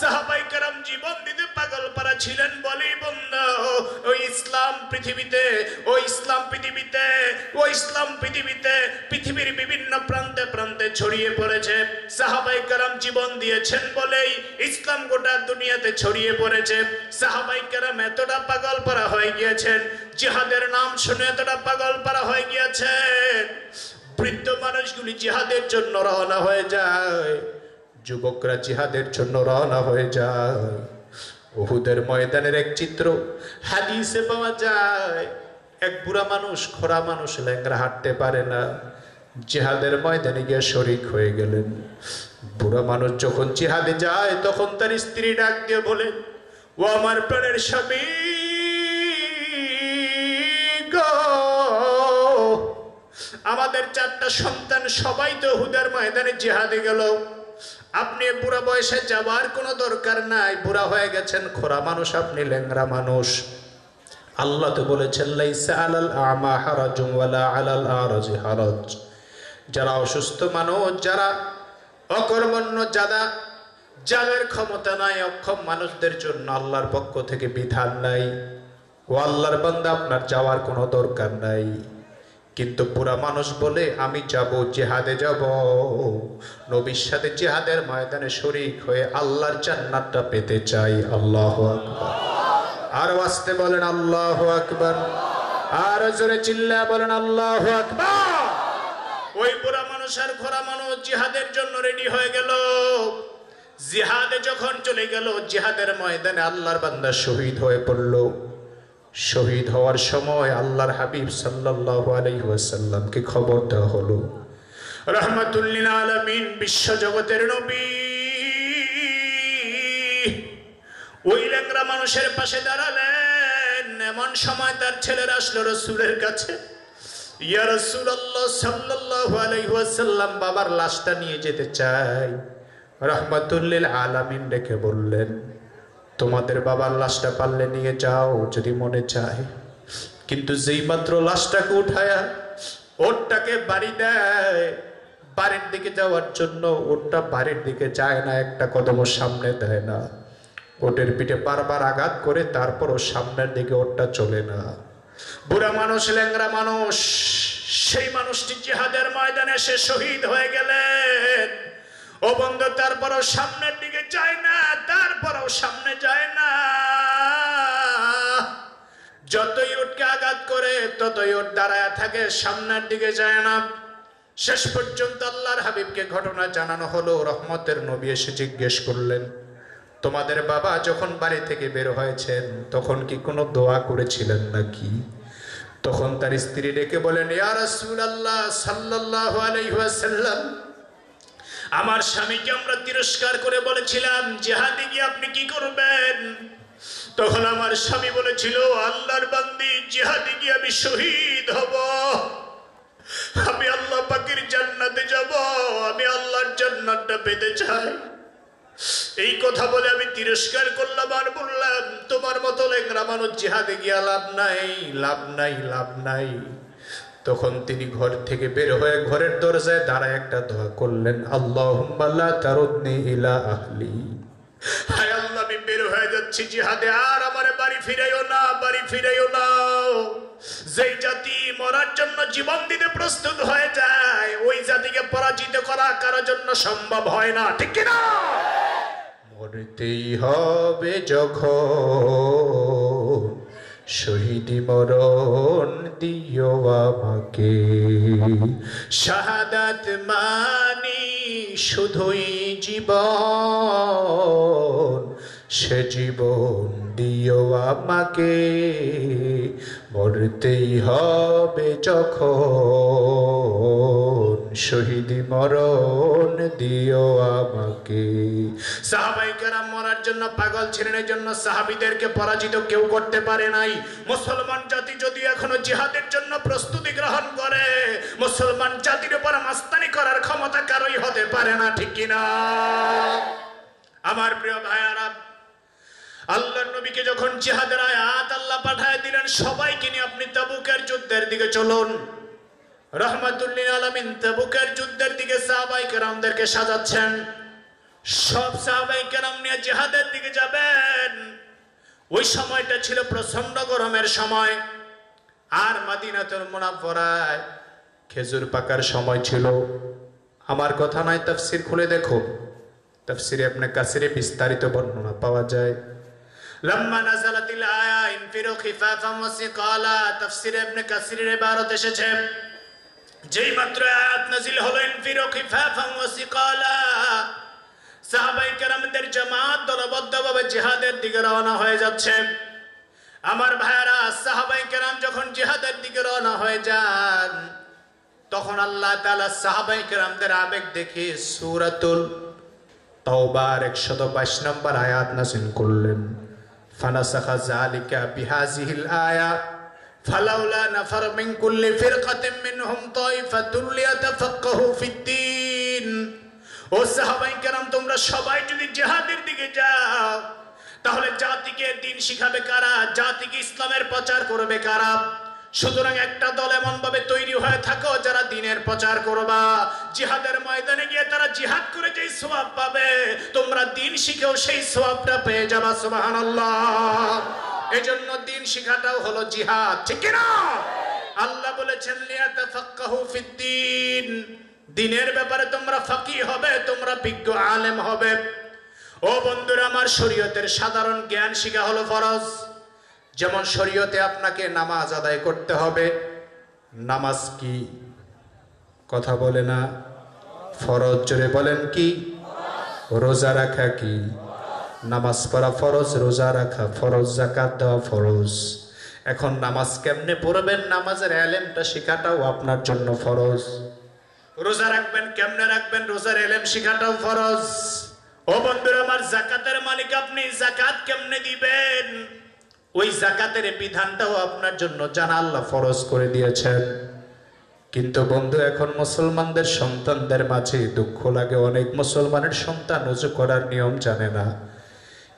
[SPEAKER 1] সাহাবাই কেরাম জীবন দিতে পাগল পাড়া ছিলেন বলেই বন্ধু। ওই ইসলাম পৃথিবীতে, ও ইসলাম পৃথিবীতে, ও ইসলাম পৃথিবীতে, পৃথিবীর বিভিন্ন প্রান্তে প্রান্তে ছড়িয়ে পড়েছে। সাহাবাই কেরাম জীবন দিয়েছেন বলেই ইসলাম গোটা দুনিয়াতে ছড়িয়ে পড়েছে। সাহাবাই কেরাম এতটা পাগল পাড়া হয়ে গিয়েছেন, জিহাদের নাম শুনে এতটা পাগল পাড়া হয়ে গিয়েছেন। বৃদ্ধ মানুষগুলি জিহাদের জন্য রওনা হয়ে যায়। যুবকরা জিহাদের জন্য রওনা হয়ে যায়। ওহুদের ময়দানের এক চিত্র হাদিসে পাওয়া যায়। এক বুড়া মানুষ খোরা মানুষ ল্যাংরা হাঁটতে পারে না। জিহাদের ময়দানে গিয়ে শরিক হয়ে গেলেন। বুড়া মানুষ যখন জিহাদে যায়, তখন তার স্ত্রী ডাক দিয়ে বলেন ও আমার প্রাণের স্বামী আমাদের চারটা সন্তান সবাই তো হুদার ময়দানে জিহাদে গেল। আপনি বুড়া বয়সে যাবার কোনো দরকার নাই, বুড়া হয়ে গেছেন খোরা মানুষ, আপনি ল্যাংরা মানুষ। আল্লাহ তো বলেছেন যারা অসুস্থ মানুষ, যারা অকর্মণ্য যারা যাদের ক্ষমতা নাই, অক্ষম মানুষদের জন্য আল্লাহর পক্ষ থেকে বিধান নাই। ও আল্লাহর বান্দা, আপনার যাওয়ার কোনো দরকার নাই। কিন্তু পুরা মানুষ বলে, আমি যাব জেহাদে যাব। নবীর সাথে জেহাদের ময়দানে শরিক হয়ে আল্লাহর জান্নাতটা পেতে চাই। আল্লাহ আকবার। আর আসতে বলেন, আল্লাহ আকবার। আর জোরে চিল্লা বলেন, আল্লাহ আকবার। ওই বুড়া মানুষ আর ঘোড়া মানুষ জিহাদের জন্য রেডি হয়ে গেল। জিহাদে যখন চলে গেল, জিহাদের ময়দানে আল্লাহর বান্দা শহীদ হয়ে পড়ল। শহীদ হওয়ার সময় আল্লাহর হাবিব সাল্লাল্লাহু আলাইহি ওয়াসাল্লামকে খবর দেওয়া হলো। রহমাতুল্লিল আলামিন বিশ্ব জগতের নবী। ওই ল্যাংরা মানুষের পাশে দাঁড়ালেন। এমন সময় তার ছেলের আসলো রসুলের কাছে। ইয়া রাসূলুল্লাহ সাল্লাল্লাহু আলাইহি ওয়াসাল্লাম, বাবার লাশটা নিয়ে যেতে চাই। রহমাতুল্লিল আলামিন রেখে বললেন তোমাদের বাবার লাশটা পারলে নিয়ে যাও যদি মনে চায়। কিন্তু যেই মাত্র লাশটাকে উঠায়া ওরটাকে বাড়ি দেয়। বাড়ির দিকে যাওয়ার জন্য ওরটা বাড়ির দিকে যায় না, একটা কদম সামনে দেয় না। ওটের পিঠে বারবার আঘাত করে তারপরও সামনের দিকে ওরটা চলে না। বুড়া মানুষ ল্যাংরা মানুষ, সেই মানুষটি জিহাদের ময়দানে সে শহীদ হয়ে গেলেন। ও বন্ধু, তারপরও সামনের দিকে যায় না, তারপরও সামনে যায় না। যতই ওটকে আঘাত করে, ততই ওট দাঁড়ায় থাকে, সামনের দিকে যায় না। শেষ পর্যন্ত আল্লাহর হাবিবকে ঘটনা জানানো হলো, রহমতের নবী এসে জিজ্ঞেস করলেন, তোমাদের বাবা যখন বাড়ি থেকে বের হয়েছেন, তখন কি কোনো দোয়া করেছিলেন নাকি? তখন তার স্ত্রী ডেকে বলেন, ইয়া রাসূলুল্লাহ সাল্লাল্লাহু আলাইহি ওয়াসাল্লাম আমার স্বামীকে আমরা তিরস্কার করে বলেছিলাম, জেহাদে গিয়ে আপনি কি করবেন? তখন আমার স্বামী বলেছিল, আল্লাহর বান্দি, জেহাদে গিয়ে আমি শহীদ হব। আমি আল্লাহ পাকের জান্নাতে যাব, আমি আল্লাহর জান্নাতটা পেতে চাই। এই কথা বলে আমি তিরস্কার করলাম আর বললাম, তোমার মতো লেংরা মানুষ জেহাদে গিয়া লাভ নাই লাভ নাই লাভ নাই। তখন তিনি ঘর থেকে বের হয়ে ঘরের দরজায় দাঁড়ায় একটা দোয়া করলেন আল্লাহ তারুদনি ইলা আহলি। আল্লাহ, আমি বের হয়ে যাচ্ছি আর আমার বাড়ি ফিরাইও না, বাড়ি ফিরাইও না। জাতি মরার জন্য জীবন দিতে প্রস্তুত হয়ে যায়, ওই জাতিকে পরাজিত করা জন্য সম্ভব হয় না, ঠিক মরতেই হবে যখন শহীদি মরণ দিও আমাকে। শাহাদাত মানি শুধুই জীবন
[SPEAKER 2] সে জীবন দিও আমাকে, মরতেই হবে যখন। শহীদ মরণ দিও আমাকে।
[SPEAKER 1] সাহাবাই কেরাম মরার জন্য পাগল ছিলেন জন্য সাহাবিদেরকে পরাজিত কেউ করতে পারে নাই। মুসলমান জাতি যদি এখনও জিহাদের জন্য প্রস্তুতি গ্রহণ করে, মুসলমান জাতির উপর মাস্তানি করার ক্ষমতা কারোই হতে পারে না, ঠিক কিনা? আমার প্রিয় ভাইয়ারা আল্লাহর নবীকে যখন জিহাদের আয়াত আল্লাহ পাঠায় দিলেন, সবাইকে নিয়ে আপনি তাবুকের যুদ্ধের দিকে চলুন। রহমাতুল্লিন আলমিন তাবুকের যুদ্ধের দিকে সাহাবাই কেরামদেরকে সাজাচ্ছেন। সব সাহাবাই কেরাম নিয়ে জিহাদের দিকে যাবেন। ওই সময়টা ছিল প্রচণ্ড গরমের সময়। আর মাদিনাতুল মুনাফরায় খেজুর পাকার সময় ছিল। আমার কথা নয়, তাফসির খুলে দেখো। তাফসিরে আপনি কাসিরে বিস্তারিত বর্ণনা পাওয়া যায়। লম্মা নাজালাতিল আয়া ইনফিরু খিফাফাম ওয়া সিকালা তাফসিরে ইবনে কাসিরের ইবারত এসেছে যেই মাত্র আয়াত নাজিল হলো ইনফিরু খিফাফাম ওয়া সিকালা সাহাবাই কেরামদের জামাত দলবদ্ধভাবে জিহাদের দিকে রওনা হয়ে যাচ্ছে। আমার ভাইয়ারা, সাহাবাই কেরাম যখন জিহাদের দিকে রওনা হয়ে যান, তখন আল্লাহ তাআলা সাহাবাই কেরামদের আবেগ দেখে সূরাতুল তওবার 122 নম্বর আয়াত নাযিল করলেন। ফানাসাখা بهذه الآية. আয়া ফালাউলা নাফার মিন فرقة منهم طائفة ليتفقهوا في الدين. ও সাহাবাই কেরাম, তোমরা সবাই যদি জেহাদের দিকে যাও, তাহলে জাতিকে দিন শিখাবে কারা? জাতিকে ইসলামের প্রচার করবে কারা? সুতরাং একটা দল এমন ভাবে তৈরি হয়ে থাকো যারা দিনের প্রচার করবা। জিহাদের ময়দানে গিয়ে তারা জিহাদ করে যেই সোয়াব পাবে, তোমরা দিন শিখেও সেই সোয়াবটা পেয়ে যাবা, সুবহানাল্লাহ। এজন্য দিন শিখাটাও হলো জিহাদ, ঠিক না? আল্লাহ বলেছেন দিনের ব্যাপারে তোমরা ফাকি হবে, তোমরা বিজ্ঞ আলেম হবে। ও বন্ধুরা, আমার শরীয়তের সাধারণ জ্ঞান শিখা হলো ফরজ। যেমন শরীয়তে আপনাকে নামাজ আদায় করতে হবে। নামাজ কি? কথা বলে না। ফরজ জোরে বলেন কি? রোজা রাখা কি? নামাজ পড়া ফরজ, রোজা রাখা ফরজ জাকাত দেওয়া ফরজ। এখন নামাজ কেমনে পড়বেন? নামাজের এলেমটা শেখাটাও আপনার জন্য ফরজ। রোজা রাখবেন, কেমনে রাখবেন? রোজার এলেম শেখাটাও ফরজ। ও বন্ধুরা, আমার জাকাতের মালিক আপনি জাকাত কেমনে দিবেন? ওই জাকাতের বিধানটাও আপনার জন্য জানা আল্লাহ ফরজ করে দিয়েছেন। কিন্তু বন্ধু, এখন মুসলমানদের সন্তানদের মাঝে দুঃখ লাগে। অনেক মুসলমানের সন্তান উজু করার নিয়ম জানে না।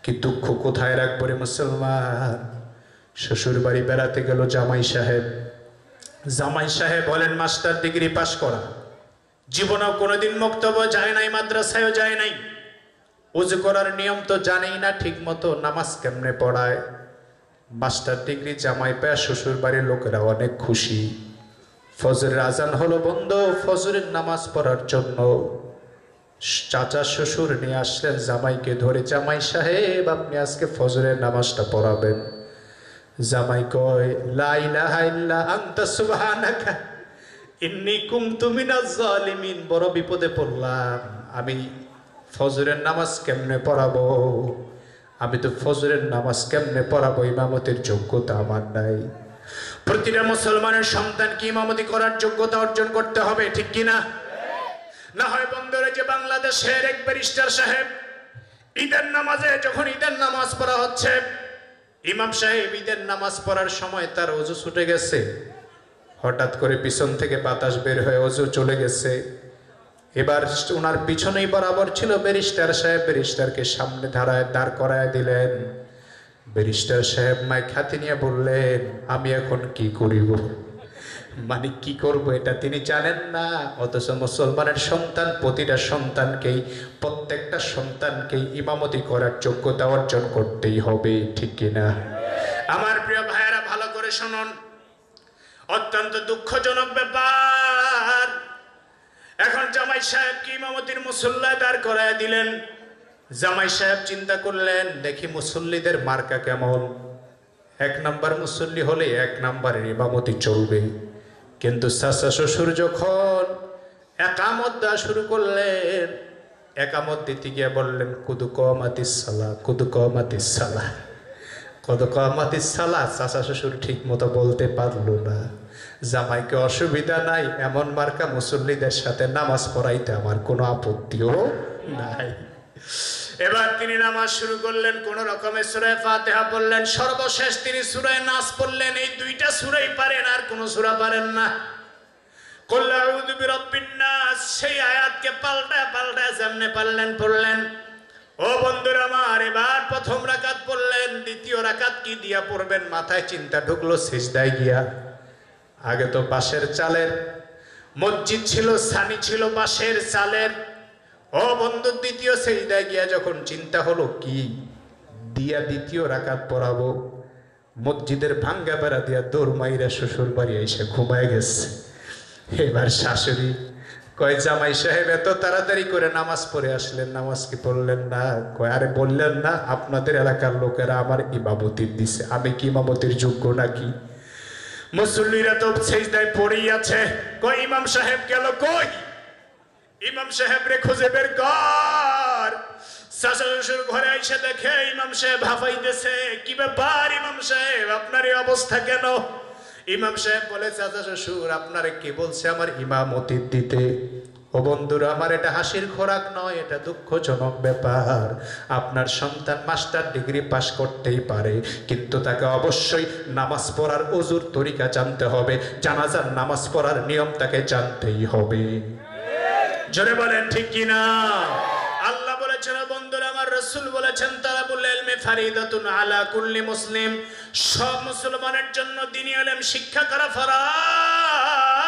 [SPEAKER 1] কি দুঃখ কোথায় রাখব রে মুসলমান? শ্বশুর বাড়ি বেড়াতে গেল জামাই সাহেব। জামাই সাহেব বলেন, মাস্টার ডিগ্রি পাশ করা। জীবনেও কোনোদিন বক্তব্য যায় নাই, মাদ্রাসায়ও যায় নাই। উজু করার নিয়ম তো জানেই না ঠিক মতো নামাজ কেমনে পড়ায়? মাস্টার ডিগ্রি জামাই পায় শ্বশুর বাড়ির লোকেরা অনেক খুশি। ফজরের আজান হলো বন্ধ, ফজরের নামাজ পড়ার জন্য। চাচা শ্বশুর নিয়ে আসলেন জামাইকে ধরে, জামাই সাহেব, আপনি আজকে ফজরের নামাজটা পড়াবেন। জামাই কয় আনতা বড় বিপদে পড়লাম, আমি ফজরের নামাজ কেমনে পড়াবো? আমি তো ফজরের নামাজ কেমনে পড়াবো? ইমামতের যোগ্যতা আমার নাই। প্রতিটা মুসলমানের সন্তানকে ইমামতি করার যোগ্যতা অর্জন করতে হবে, ঠিক কিনা না? হয় বন্ধুরা যে বাংলাদেশের এক ব্যারিস্টার সাহেব ঈদের নামাজে যখন ঈদের নামাজ পড়া হচ্ছে, ইমাম সাহেব ঈদের নামাজ পড়ার সময় তার অজু ছুটে গেছে। হঠাৎ করে পিছন থেকে বাতাস বের হয়ে অজু চলে গেছে। এবার ওনার পিছনেই বরাবর ছিল ব্যারিস্টার সাহেব। ব্যারিস্টারকে সামনে ধারায় দাঁড় করায় দিলেন। ব্যারিস্টার সাহেব মাই খ্যাতি নিয়ে বললেন, আমি এখন কি করিব? মানে কি করব এটা তিনি জানেন না। অথচ মুসলমানের সন্তান, প্রতিটা সন্তানকেই, প্রত্যেকটা সন্তানকেই ইমামতি করার যোগ্যতা অর্জন করতেই হবে, ঠিক কিনা আমার প্রিয় ভাইয়েরা, ভালো করে শুনুন। অত্যন্ত দুঃখজনক ব্যাপার। এখন জামাই সাহেব কি ইমামতির মুসল্লায় দাঁড় করায় দিলেন? জামাই সাহেব চিন্তা করলেন, দেখি মুসল্লিদের মার্কা কেমন? এক নাম্বার মুসল্লি হলে এক নাম্বারের ইমামতি চলবে। কিন্তু চাচা শ্বশুর যখন একামত দেওয়া শুরু করলেন,
[SPEAKER 2] একামত দিতে গিয়ে বললেন, কুদু কমাতিস সালা, কুদু কমাতিস সালা কত কমাতিস সালা। চাচা শ্বশুর ঠিক মতো বলতে পারল না। জামাইকে অসুবিধা নাই, এমন মার্কা মুসল্লিদের সাথে নামাজ পড়াইতে আমার কোনো আপত্তিও নাই।
[SPEAKER 1] এবার তিনি নামাজ শুরু করলেন, কোন রকমের সুরায় ফাতেহা পড়লেন, সর্বশেষ তিনি সুরায় নাচ পড়লেন, এই দুইটা সুরাই পারেন, আর কোন সুরা পারেন না। সেই আয়াতকে পাল্টা পাল্টা সামনে পারলেন পড়লেন। ও বন্ধুরা আমার, এবার প্রথম রাকাত পড়লেন, দ্বিতীয় রাকাত কি দিয়া পড়বেন, মাথায় চিন্তা ঢুকলো,
[SPEAKER 2] সিজদায় গিয়া। আগে তো বাঁশের চালের।
[SPEAKER 1] মসজিদ ছিল সানি ছিল বাঁশের চালের। ও বন্ধু, দ্বিতীয় সেজদায় গিয়া যখন
[SPEAKER 2] চিন্তা হলো, কি দিয়া দ্বিতীয় রাকাত পড়াবো? মসজিদের ভাঙ্গা বেড়া দিয়া দৌড় মাইরা শ্বশুর বাড়ি এসে ঘুমায় গেছে। এবার শাশুড়ি কয়, জামাই সাহেব, এত তাড়াতাড়ি করে নামাজ পড়ে আসলেন, নামাজ কি পড়লেন না? কয়, আরে বললেন না, আপনাদের এলাকার লোকেরা আমার ইমামতির দিছে। আমি কি ইমামতির যোগ্য নাকি?
[SPEAKER 1] মুসল্লিরা তো সেজদায় পড়েই আছে। কই ইমাম সাহেব গেল কই? ইমাম সাহেব রে খুঁজে বের কর। শাশুড় শ্বশুর ঘরে দেখে ইমাম সাহেব কি ব্যাপার ইমাম সাহেব অবস্থা কেন? ইমাম সাহেব বলে, চাচা শ্বশুর,
[SPEAKER 2] আপনারে কে বলছে আমার দিতে? ও বন্ধুরা, আমার এটা হাসির খোরাক নয়, এটা দুঃখজনক ব্যাপার। আপনার সন্তান মাস্টার ডিগ্রি পাশ করতেই পারে, কিন্তু তাকে অবশ্যই নামাজ পড়ার অজুর তরিকা জানতে হবে, জানাজার নামাজ পড়ার নিয়ম তাকে জানতেই হবে।
[SPEAKER 1] জোরে বলেন, ঠিক কিনা আল্লাহ বলেছেন বন্ধুরা, আমার রসুল বলেছেন তারা বললে এলমে ফারিদাতুন আলা কুল্লি মুসলিম। সব মুসলমানের জন্য দিনী এলেম শিক্ষা করা ফরাজ।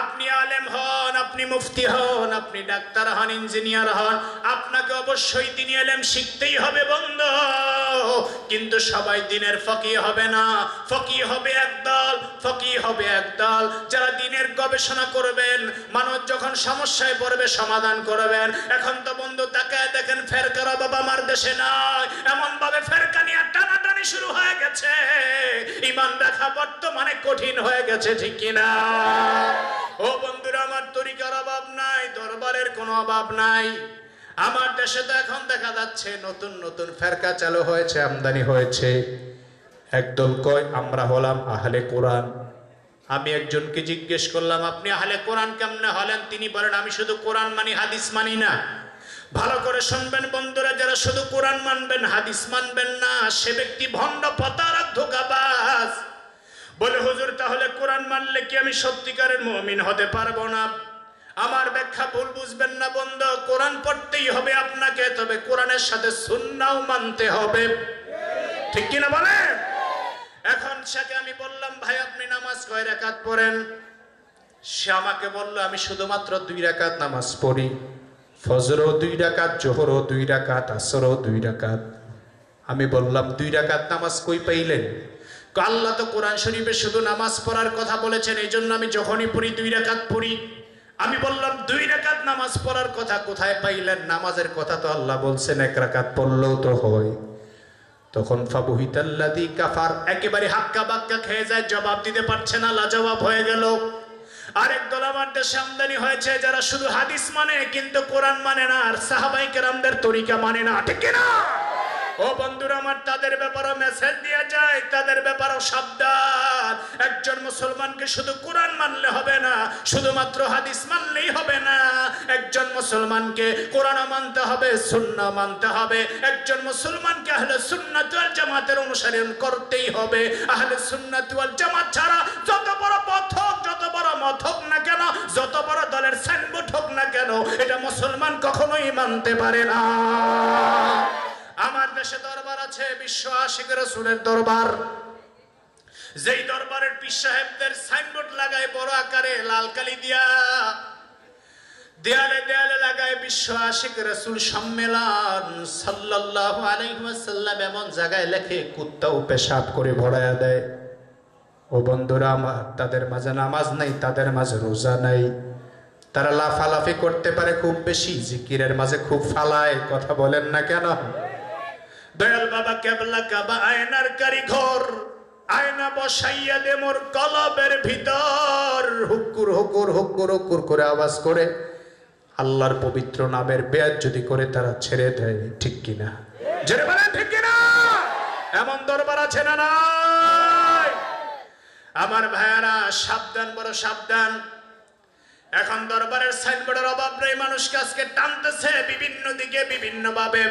[SPEAKER 1] আপনি আলেম হন, আপনি মুফতি হন, আপনি ডাক্তার হন, ইঞ্জিনিয়ার হন, আপনাকে অবশ্যই দিনী এলেম শিখতেই হবে বন্ধ। কিন্তু সবাই দিনের ফকি হবে না। ফকি হবে একদল ফকি হবে একদল যারা দিনের গবেষণা করবেন মানুষ যখন সমস্যায় পড়বে, সমাধান করবেন। এখন তো বন্ধু তাকায় দেখেন, ফেরকারা বাবা মার দেশে নয় এমন ভাবে ফেরকা নিয়ে টানাটানি শুরু হয়ে গেছে। ইমান রাখা বর্তমানে কঠিন হয়ে গেছে, ঠিক কিনা? ও বন্ধুরা, আমার তরিকার অভাব নাই, দরবারের কোনো অভাব নাই। আমার দেশে তো এখন দেখা যাচ্ছে নতুন নতুন
[SPEAKER 2] ফেরকা চালু হয়েছে, আমদানি হয়েছে। একদল কয়, আমরা হলাম আহলে কোরআন।
[SPEAKER 1] আমি একজনকে জিজ্ঞেস করলাম, আপনি আহলে কোরআন কেমনে হলেন? তিনি বলেন, আমি শুধু কোরআন মানি, হাদিস মানি না। ভালো করে শুনবেন বন্ধুরা, যারা শুধু কোরআন মানবেন, হাদিস মানবেন না, সে ব্যক্তি ভণ্ড, প্রতারক, ধোকাবাজ। বলে, হুজুর, তাহলে কোরআন মানলে কি আমি সত্যিকারের মুমিন হতে পারব না? আমার ব্যাখ্যা ভুল বুঝবেন না বন্ধ, কোরআন পড়তেই হবে আপনাকে, তবে কোরআনের সাথে সুন্নাও মানতে হবে। ঠিক কিনা বলেন এখন সেকে আমি বললাম, ভাই, আপনি নামাজ কয় রাকাত পড়েন? সে আমাকে বলল, আমি শুধুমাত্র দুই রাকাত নামাজ
[SPEAKER 2] পড়ি। ফজরও দুই রাকাত জোহরও দুই রাকাত আসরও দুই রাকাত আমি বললাম, দুই রাকাত নামাজ কই পাইলেন?
[SPEAKER 1] আল্লাহ তো কোরআন শরীফে শুধু নামাজ পড়ার কথা বলেছেন এই জন্য আমি যখনই পড়ি, দুই রাকাত পড়ি। আমি বললাম, দুই রাকাত নামাজ পড়ার কথা কোথায় পাইলেন? নামাজের কথা তো আল্লাহ বলছেন, এক রাকাত পড়লেও তো হয়। তখন ফাবুহিতাল্লাদি কাফার, একেবারে হাক্কা বাক্কা খেয়ে যায়, জবাব দিতে পারছে না, লাজবাব হয়ে গেল। আরেক দল আমার দেশে আমদানি হয়েছে, যারা শুধু হাদিস মানে কিন্তু কোরআন মানে না, আর সাহাবাই কেরামদের তরিকা মানে না, ঠিক না ও বন্ধুরা, আমার তাদের ব্যাপারে মেসেজ দিয়ে যায়, তাদের ব্যাপারেও সাবধান। একজন মুসলমানকে শুধু কোরআন মানলে হবে না, শুধুমাত্র হাদিস মানলেই হবে না। একজন মুসলমানকে কোরআন মানতে হবে শূন্য মানতে হবে। একজন মুসলমানকে আহলে সুন্নাত ওয়াল জামাতের অনুসরণ করতেই হবে। আহলে সুন্নাত ওয়াল জামাত ছাড়া যত বড় পথ হোক, যত বড় মত হোক না কেন, যত বড় দলের সাইনবোর্ড হোক না কেন, এটা মুসলমান কখনোই মানতে পারে না। আমার দেশে দরবার আছে, বিশ্ব আশিক রসুলের দরবার। যেই দরবারের পীর সাহেবদের সাইনবোর্ড লাগায় বড় আকারে লাল কালি দিয়া। দেয়ালে দেয়ালে লাগায় বিশ্ব আশিক রসুল সম্মেলন। সাল্লাল্লাহু আলাইহি এমন জায়গায় লেখে,
[SPEAKER 2] কুত্তাও পেশাব করে ভরায়া দেয়। ও বন্ধুরা আমার, তাদের মাঝে নামাজ নাই, তাদের মাঝে রোজা নাই। তারা লাফালাফি করতে পারে খুব বেশি, জিকিরের মাঝে খুব ফালায়, কথা বলেন না কেন?
[SPEAKER 1] দয়াল বাবা কেবলা কাবা, আয়নার কারিঘর আয়না বসাইয়া দে মোর কলবের ভিতর।
[SPEAKER 2] হুকুর হুকুর হুকুর হুকুর করে আওয়াজ করে। আল্লাহর পবিত্র নামের বেয়াদ যদি করে, তারা ছেড়ে দেয়, ঠিক কিনা? ঠিক কিনা? এমন দরবার আছে না
[SPEAKER 1] আমার ভাইয়ারা, সাবধান, বড় সাবধান। এখন দরবারের সাইনবোর্ডের অভাব নেই, মানুষকে আজকে টানতেছে, বিভিন্ন দিকে বিভিন্ন ভাবে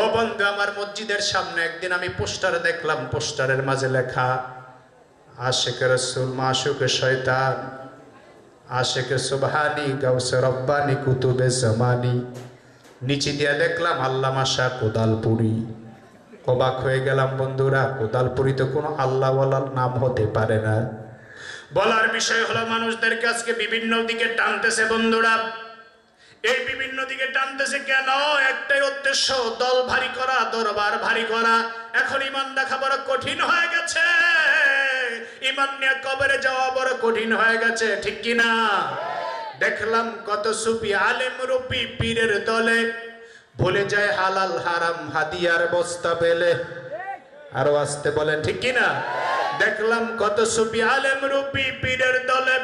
[SPEAKER 1] ও বন্ধু, আমার মসজিদের সামনে একদিন আমি পোস্টার দেখলাম, পোস্টারের মাঝে লেখা
[SPEAKER 2] আশেখ রসুল মাসুক শয়তান আশেখ সুবহানি, গাউসে রব্বানি, কুতুবে জামানি। নিচে দিয়া দেখলাম, আল্লামা শাহ কোদালপুরি। অবাক হয়ে গেলাম, বন্ধুরা, কোদালপুরি তো কোনো আল্লাহওয়ালার নাম হতে পারে না।
[SPEAKER 1] বলার বিষয় হলো, মানুষদেরকে আজকে বিভিন্ন দিকে টানতেছে, বন্ধুরা। এই বিভিন্ন দিকে টানতেছে কেন? একটাই উদ্দেশ্য, দল ভারী করা, দরবার ভারী করা। এখন ইমান দেখা বড় কঠিন হয়ে গেছে। ইমান নিয়ে কবরে যাওয়া বড় কঠিন হয়ে গেছে, ঠিক কি না? দেখলাম কত সুফি আলেম রূপী পীরের দলে।
[SPEAKER 2] ভুলে যায় হালাল, হারাম, হাদিয়ার বস্তা পেলে। আরও আসতে বলেন, ঠিক
[SPEAKER 1] ঠিক কিনা দেখলাম কত সুফি আলেম রূপী পীরের দলে।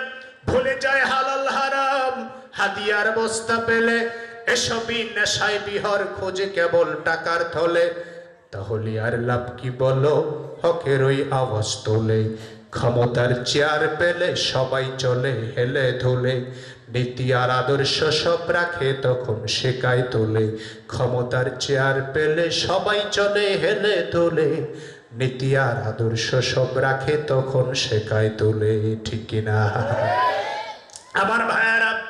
[SPEAKER 1] ভুলে যায় হালাল, হারাম হাদিয়ার বস্তা পেলে
[SPEAKER 2] এসবই নেশায় বিহর খোঁজে কেবল টাকার থলে। তাহলে আর লাভ কি বলো? হকের ওই আওয়াজ তোলে। ক্ষমতার চেয়ার পেলে সবাই চলে হেলে ধুলে। নীতি আর আদর্শ সব রাখে তখন শেখায় তোলে। ক্ষমতার চেয়ার পেলে সবাই চলে হেলে তোলে নীতি আর আদর্শ সব রাখে তখন শেখায় তোলে। ঠিক কিনা?
[SPEAKER 1] আমার ভাইয়ারা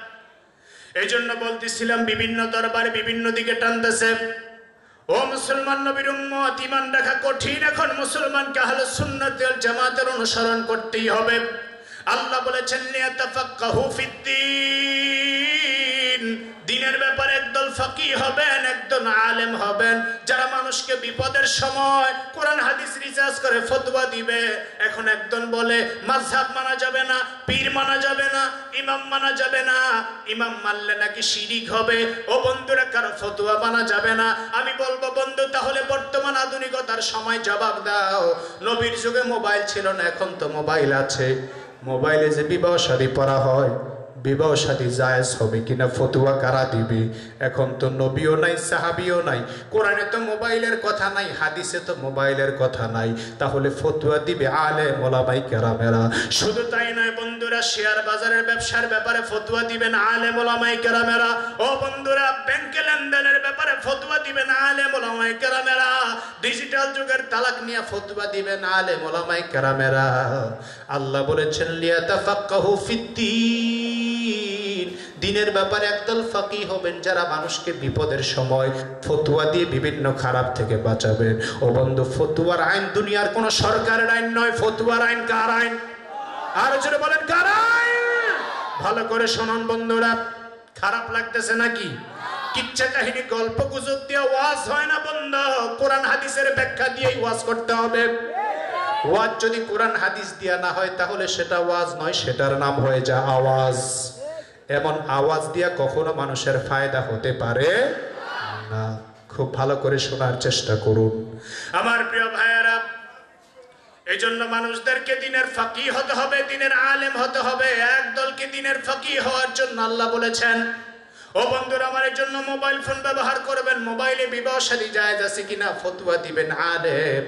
[SPEAKER 1] এই জন্য বলতেছিলাম, বিভিন্ন দরবারে বিভিন্ন দিকে টানতেছে। ও মুসলমান নবীর উম্মত ইমান রাখা কঠিন। এখন মুসলমানকে আহলে সুন্নাত ওয়াল জামাতের অনুসরণ করতেই হবে। আল্লাহ বলেছেন, লিয়াতাফাক্কাহু ফিদ্দিন। দিনের ব্যাপারে একদল ফকি হবেন, একদল আলেম হবেন, যারা মানুষকে বিপদের সময় কোরআন, হাদিস রিসার্চ করে ফতোয়া দিবে। এখন একদল বলে, মাযহাব মানা যাবে না, পীর মানা যাবে না, ইমাম মানা যাবে না। ইমাম মানলে নাকি শিরিক হবে। ও বন্ধুরা, কারও ফতোয়া মানা যাবে না। আমি বলব, বন্ধু, তাহলে বর্তমান আধুনিকতার সময় জবাব দাও। নবীর যুগে মোবাইল ছিল না, এখন তো মোবাইল আছে।
[SPEAKER 2] মোবাইলে যে বিবাহ শাদী পড়া হয় বিবাহ শাদী জায়েজ হবে কিনা ফতুয়া কারা দিবে? এখন তো নবীও নাই, সাহাবিও নাই। কোরআনে তো মোবাইলের কথা নাই, হাদিসে তো মোবাইলের কথা নাই। তাহলে ফতুয়া দিবে আলে মোলামাই কেরামেরা।
[SPEAKER 1] শুধু তাই নয় বন্ধুরা, শেয়ার বাজারের ব্যবসার ব্যাপারে ফতুয়া দিবেন আলেম ওলামাই কেরামেরা। ও বন্ধুরা, ব্যাংকে লেনদেনের ব্যাপারে ফতুয়া দিবেন আলেম ওলামাই কেরামেরা। ডিজিটাল যুগের তালাক নিয়ে ফতুয়া দিবেন আলেম ওলামাই
[SPEAKER 2] কেরামেরা। আল্লাহ বলেছেন, লিয়াতাফাক্কাহু ফিদ্দিন। দিনের ব্যাপারে একদল ফাকি হবেন যারা মানুষকে বিপদের সময় ফতুয়া দিয়ে বিভিন্ন খারাপ থেকে বাঁচাবেন। ও বন্ধু, ফতুয়ার আইন দুনিয়ার কোন সরকারের আইন নয়। ফতুয়ার আইন কার আইন?
[SPEAKER 1] আর জোরে বলেন, কার আইন? ভালো করে শোনন বন্ধুরা, খারাপ লাগতেছে নাকি? কিচ্ছা কাহিনী, গল্প গুজব দিয়ে ওয়াজ হয় না বন্ধ। কোরআন হাদিসের ব্যাখ্যা দিয়েই ওয়াজ করতে হবে।
[SPEAKER 2] ওয়াজ যদি কোরআন হাদিস দিয়া না হয়, তাহলে সেটা ওয়াজ নয়, সেটার নাম হয়ে যা আওয়াজ। এমন আওয়াজ দিয়া কখনো মানুষের ফায়দা হতে পারে না। খুব ভালো করে শোনার চেষ্টা করুন।
[SPEAKER 1] আমার প্রিয় ভাইয়েরা এই জন্য মানুষদেরকে দিনের ফাঁকি হতে হবে, দিনের আলেম হতে হবে। একদলকে দিনের ফাঁকি হওয়ার জন্য আল্লাহ বলেছেন, ও বন্ধুরা, আমার এই জন্য মোবাইল ফোন ব্যবহার করবেন, মোবাইলে বিবাহ সাদী যায় আছে কিনা ফতুয়া দিবেন আলেম।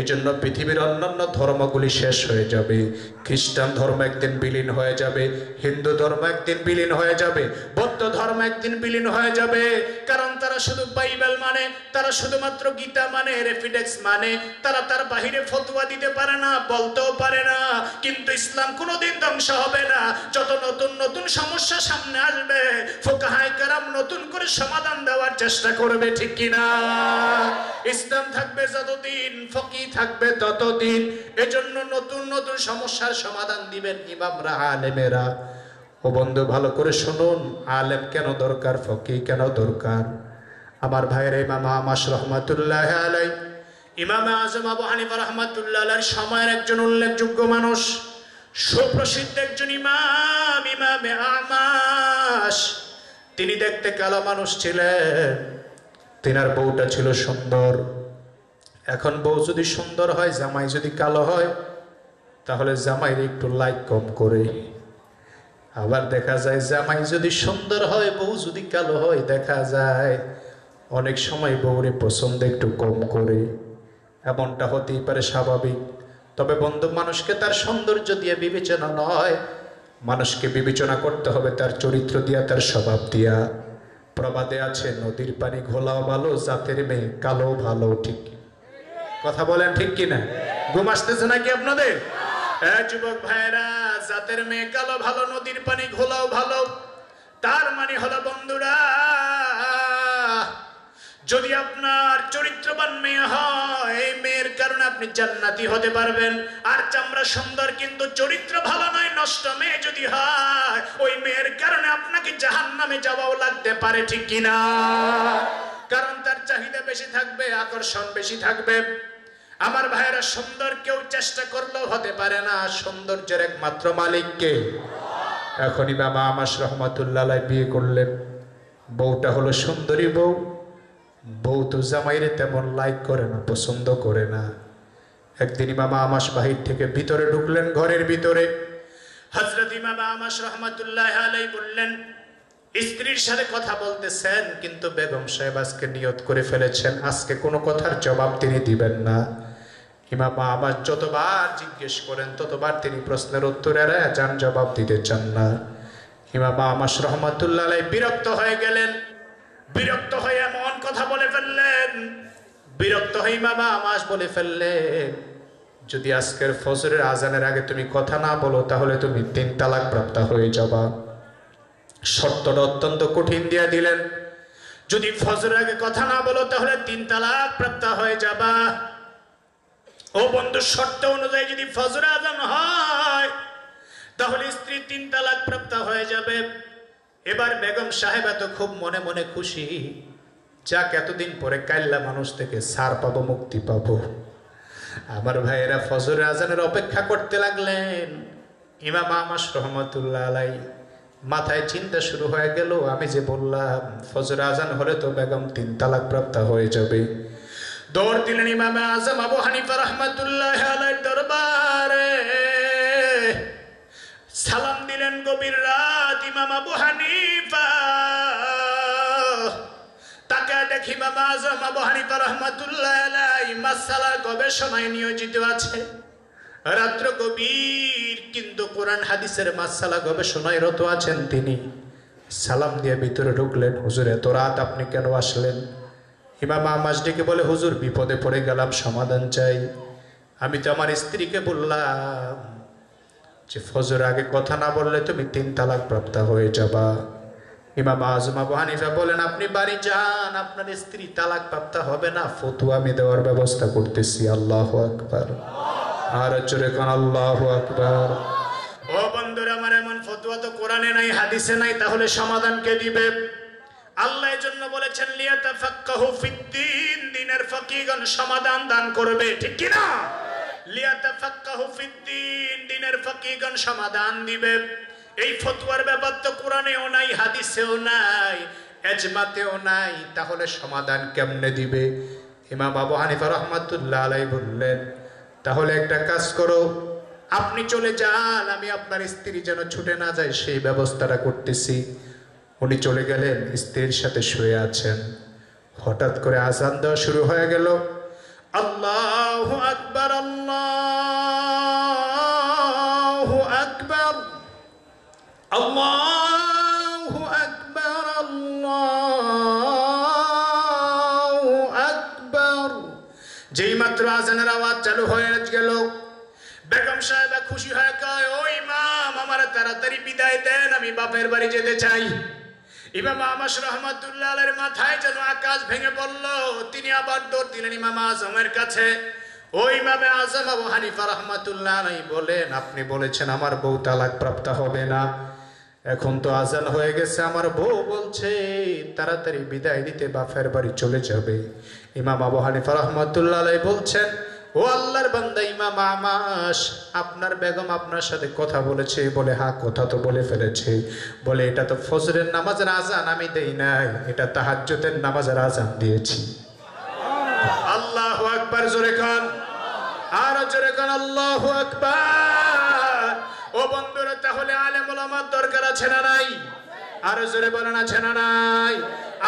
[SPEAKER 2] এই জন্য পৃথিবীর অন্যান্য ধর্মগুলি শেষ হয়ে যাবে। খ্রিস্টান ধর্ম একদিন বিলীন হয়ে যাবে, হিন্দু ধর্ম একদিন বিলীন হয়ে যাবে,
[SPEAKER 1] বৌদ্ধ ধর্ম একদিন বিলীন হয়ে যাবে। কারণ তারা শুধু বাইবেল মানে তারা শুধুমাত্র গীতা মানে রেফিডেক্স মানে তারা তার বাহিরে ফতোয়া দিতে পারে না, বলতেও পারে না। কিন্তু ইসলাম কোনোদিন ধ্বংস হবে না। যত নতুন নতুন সমস্যা সামনে আসবে, ফোকাহায় নতুন করে সমাধান দেওয়ার চেষ্টা করবে, ঠিক কিনা? ইসলাম থাকবে যতদিন ফকি থাকবে ততদিন। এজন্য নতুন নতুন সমস্যার সমাধান দিবেন ইমামরা,
[SPEAKER 2] আলেমেরা। ও বন্ধু, ভালো করে শুনুন, আলেম কেন দরকার ফকি কেন দরকার? আমার ভাইয়ের ইমাম আমাস রহমাতুল্লাহ আলাই
[SPEAKER 1] ইমামে আজম আবু হানিফা রহমাতুল্লাহ সময়ের একজন উল্লেখযোগ্য মানুষ, সুপ্রসিদ্ধ একজন ইমাম, ইমামে আমাস তিনি দেখতে কালো মানুষ ছিলেন।
[SPEAKER 2] তিনার বউটা ছিল সুন্দর। এখন বউ যদি সুন্দর হয়, জামাই যদি কালো হয়, তাহলে জামাইয়ের একটু লাইক কম করে। আবার দেখা যায়, জামাই যদি সুন্দর হয়, বউ যদি কালো হয়, দেখা যায় অনেক সময় বউরে পছন্দ একটু কম করে। এমনটা হতেই পারে স্বাভাবিক। তবে বন্ধু, মানুষকে তার সৌন্দর্য দিয়ে বিবেচনা নয়। মানুষকে বিবেচনা করতে হবে তার চরিত্র দিয়া, তার স্বভাব দিয়া। প্রবাদে আছে, নদীর পানি ঘোলাও ভালো, জাতের মেয়ে কালো ভালো, ঠিক? কথা বলেন ঠিক কিনা? ঘুম আসতেছে নাকি আপনাদের? হ্যাঁ যুবক ভাইরা জাতের মেয়ে কালো, ভালো, নদীর পানি ঘোলাও, ভালো। তার মানে হলো বন্ধুরা, যদি আপনার চরিত্রবান মেয়ে হয়, এই মেয়ের কারণে আপনি জান্নাতি হতে পারবেন। আর চামড়া সুন্দর, কিন্তু চরিত্র ভালো নয়, নষ্ট মেয়ে যদি হয়, ওই মেয়ের কারণে আপনাকে জাহান নামে যাওয়াও লাগতে পারে, ঠিক কিনা? কারণ তার চাহিদা বেশি থাকবে, আকর্ষণ বেশি থাকবে। আমার ভাইয়েরা, সুন্দর কেউ চেষ্টা করলেও হতে পারে না, সৌন্দর্যের একমাত্র মালিককে। এখনই বাবা আমাস রহমতুল্লাহ বিয়ে করলেন। বউটা হলো সুন্দরী বউ। বউ তো জামাইরে তেমন লাইক করে না, পছন্দ করে না। একদিন মামা আমাস বাহির থেকে ভিতরে ঢুকলেন, ঘরের ভিতরে। হজরত ইমামা আমাস রহমতুল্লাহ আলাই বললেন স্ত্রীর সাথে কথা বলতেছেন, কিন্তু বেগম সাহেব আজকে নিয়ত করে ফেলেছেন। আজকে কোনো কথার জবাব তিনি দিবেন না। ইমামা আমার যতবার জিজ্ঞেস করেন, ততবার তিনি প্রশ্নের উত্তর এড়ায় যান জবাব দিতে চান না। ইমামা আমাস রহমতুল্লাহ বিরক্ত হয়ে গেলেন। বিরক্ত হয়ে এমন কথা বলে ফেললেন। বিরক্ত হয়ে মামা আমাস বলে ফেললেন, যদি আজকের ফজরের আজানের আগে তুমি কথা না বলো, তাহলে তুমি তিন তালাক প্রাপ্ত হয়ে যাবা। শর্তটা অত্যন্ত কঠিন দিয়ে দিলেন। যদি ফজরের আগে কথা না বলো, তাহলে তিন তালাক প্রাপ্ত হয়ে যাবা। ও বন্ধু, শর্ত অনুযায়ী যদি ফজর আজান হয়, তাহলে স্ত্রী তিন তালাক প্রাপ্ত হয়ে যাবে। এবার বেগম সাহেব এত খুব মনে মনে খুশি, যাক, এতদিন পরে কাল্লা মানুষ থেকে সার পাবো, মুক্তি পাবো। আমার ভাইয়েরা ফজর আজানের অপেক্ষা করতে লাগলেন। ইমাম আমাস রহমতুল্লাহ আলাই মাথায় চিন্তা শুরু হয়ে গেল, আমি যে বললাম, ফজর আজান হলে তো বেগম তিন তালাক প্রাপ্ত হয়ে যাবে। দৌড় দিলেন ইমামে আজম আবু হানিফা রহমতুল্লাহ দরবারে। সালাম দিলেন গভীর রাত ইমাম আবু হানিফা। তাকে দেখি মামা আজম আবু হানিফা রহমতুল্লাহ মাসালার গবেষণায় নিয়োজিত আছে। রাত্র গভীর কিন্তু কোরআন হাদিসের মাসালা গবেষণায় রত আছেন তিনি। সালাম দিয়ে ভিতরে ঢুকলেন, হুজুর, এত রাত আপনি কেন আসলেন? ইমাম আমাজ ডেকে বলে, হুজুর, বিপদে পড়ে গেলাম, সমাধান চাই। আমি তো আমার স্ত্রীকে বললাম যে, ফজর, আগে কথা না বললে তুমি তিন তালাক প্রাপ্ত হয়ে যাবা। ইমাম আজম আবু হানিফা বলেন, আপনি বাড়ি যান, আপনার স্ত্রী তালাক প্রাপ্ত হবে না, ফতুয়া আমি দেওয়ার ব্যবস্থা করতেছি, আল্লাহ আকবার। আর কোন আল্লাহ আকবার। ও আমার এমন ফতুয়া তো নাই, হাদিসে নাই, তাহলে সমাধান দিবে? জন্য বলেছেন ফিদ্দিন, দিনের সমাধান দান ঠিক কি না ফিদ্দিন, দিনের সমাধান দিবে। এই ফতোয়ার ব্যাপার তো নাই, হাদিসেও নাই, এজমাতেও নাই, তাহলে সমাধান কেমনে দিবে? ইমাম আবু হানিফা রহমাতুল্লাহ আলাই বললেন তাহলে একটা কাজ করো, আপনি চলে যান, আমি আপনার স্ত্রী যেন ছুটে না যায়, সেই ব্যবস্থাটা করতেছি। উনি চলে গেলেন, স্ত্রীর সাথে শুয়ে আছেন। হঠাৎ করে আজান দেওয়া শুরু হয়ে গেল। আল্লাহ আকবার, আল্লাহ আকবর। আল্লাহ আজানের আওয়াজ চালু হয়ে গেল। বেগম সাহেবা খুশি হয়ে কয় ও ইমাম, আমার তাড়াতাড়ি বিদায় দেন, আমি বাপের বাড়ি যেতে চাই। ইমাম আমাস রহমতুল্লাহ আলের মাথায় যেন আকাশ ভেঙে পড়ল। তিনি আবার দৌড় দিলেন ইমাম আজমের কাছে। ও ইমামে আজম, আবু হানিফা রহমতুল্লাহ বলেন, আপনি বলেছেন আমার বউ তালাক প্রাপ্ত হবে না। এখন তো আজান হয়ে গেছে, আমার বউ বলছে, তাড়াতাড়ি বিদায় দিতে বাপের বাড়ি চলে যাবে। ইমাম আবু হানিফা রহমতুল্লাহ বলছেন, ও আল্লাহর বান্দা, ইমাম আমাস আপনার বেগম আপনার সাথে কথা বলেছে, বলে হা, কথা তো বলে ফেলেছে। বলে, এটা তো ফজরের নামাজের আজান, আমি দেই নাই, এটা তাহাজ্জুদের নামাজের আজান দিয়েছি। আল্লাহ আকবার, জোরে খান আর জোরে খান আল্লাহ আকবার।
[SPEAKER 1] ও বন্ধুরা, তাহলে আলেম ওলামার দরকার আছে না নাই? আরও জোরে বলেন, আছে না নাই?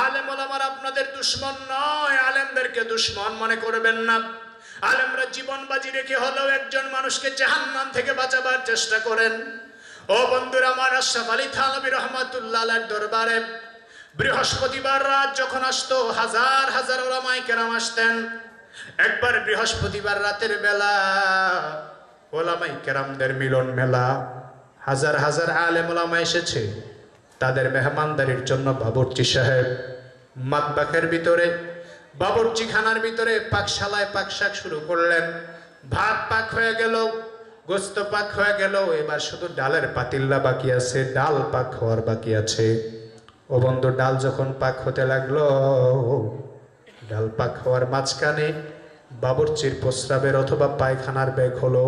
[SPEAKER 1] আলেম ওলামার আপনাদের দুশ্মন নয়, আলেমদেরকে দুশ্মন মনে করবেন না। আলেমরা জীবন বাজি রেখে হলেও একজন মানুষকে জাহান্নাম থেকে বাঁচাবার চেষ্টা করেন। ও বন্ধুরা, আমার আশরাফ আলী থানবী রহমাতুল্লাহ দরবারে বৃহস্পতিবার রাত যখন আসতো, হাজার হাজার ওলামাই কেরাম আসতেন। একবার বৃহস্পতিবার রাতের বেলা ওলামাই কেরামদের মিলন মেলা হাজার হাজার আলেম ওলামা এসেছে। তাদের মেহমানদারির জন্য বাবুর্চি সাহেব মাতবাখের ভিতরে বাবুর্চি খানার ভিতরে পাকশালায় পাক শাক শুরু করলেন। ভাত পাক হয়ে গেল, গোস্ত পাক হয়ে গেল, এবার শুধু ডালের পাতিল্লা বাকি আছে, ডাল পাক হওয়ার বাকি আছে। ও বন্ধু, ডাল যখন পাক হতে লাগল, ডাল পাক হওয়ার মাঝখানে বাবুর্চির প্রস্রাবের অথবা পায়খানার ব্যাগ হলো।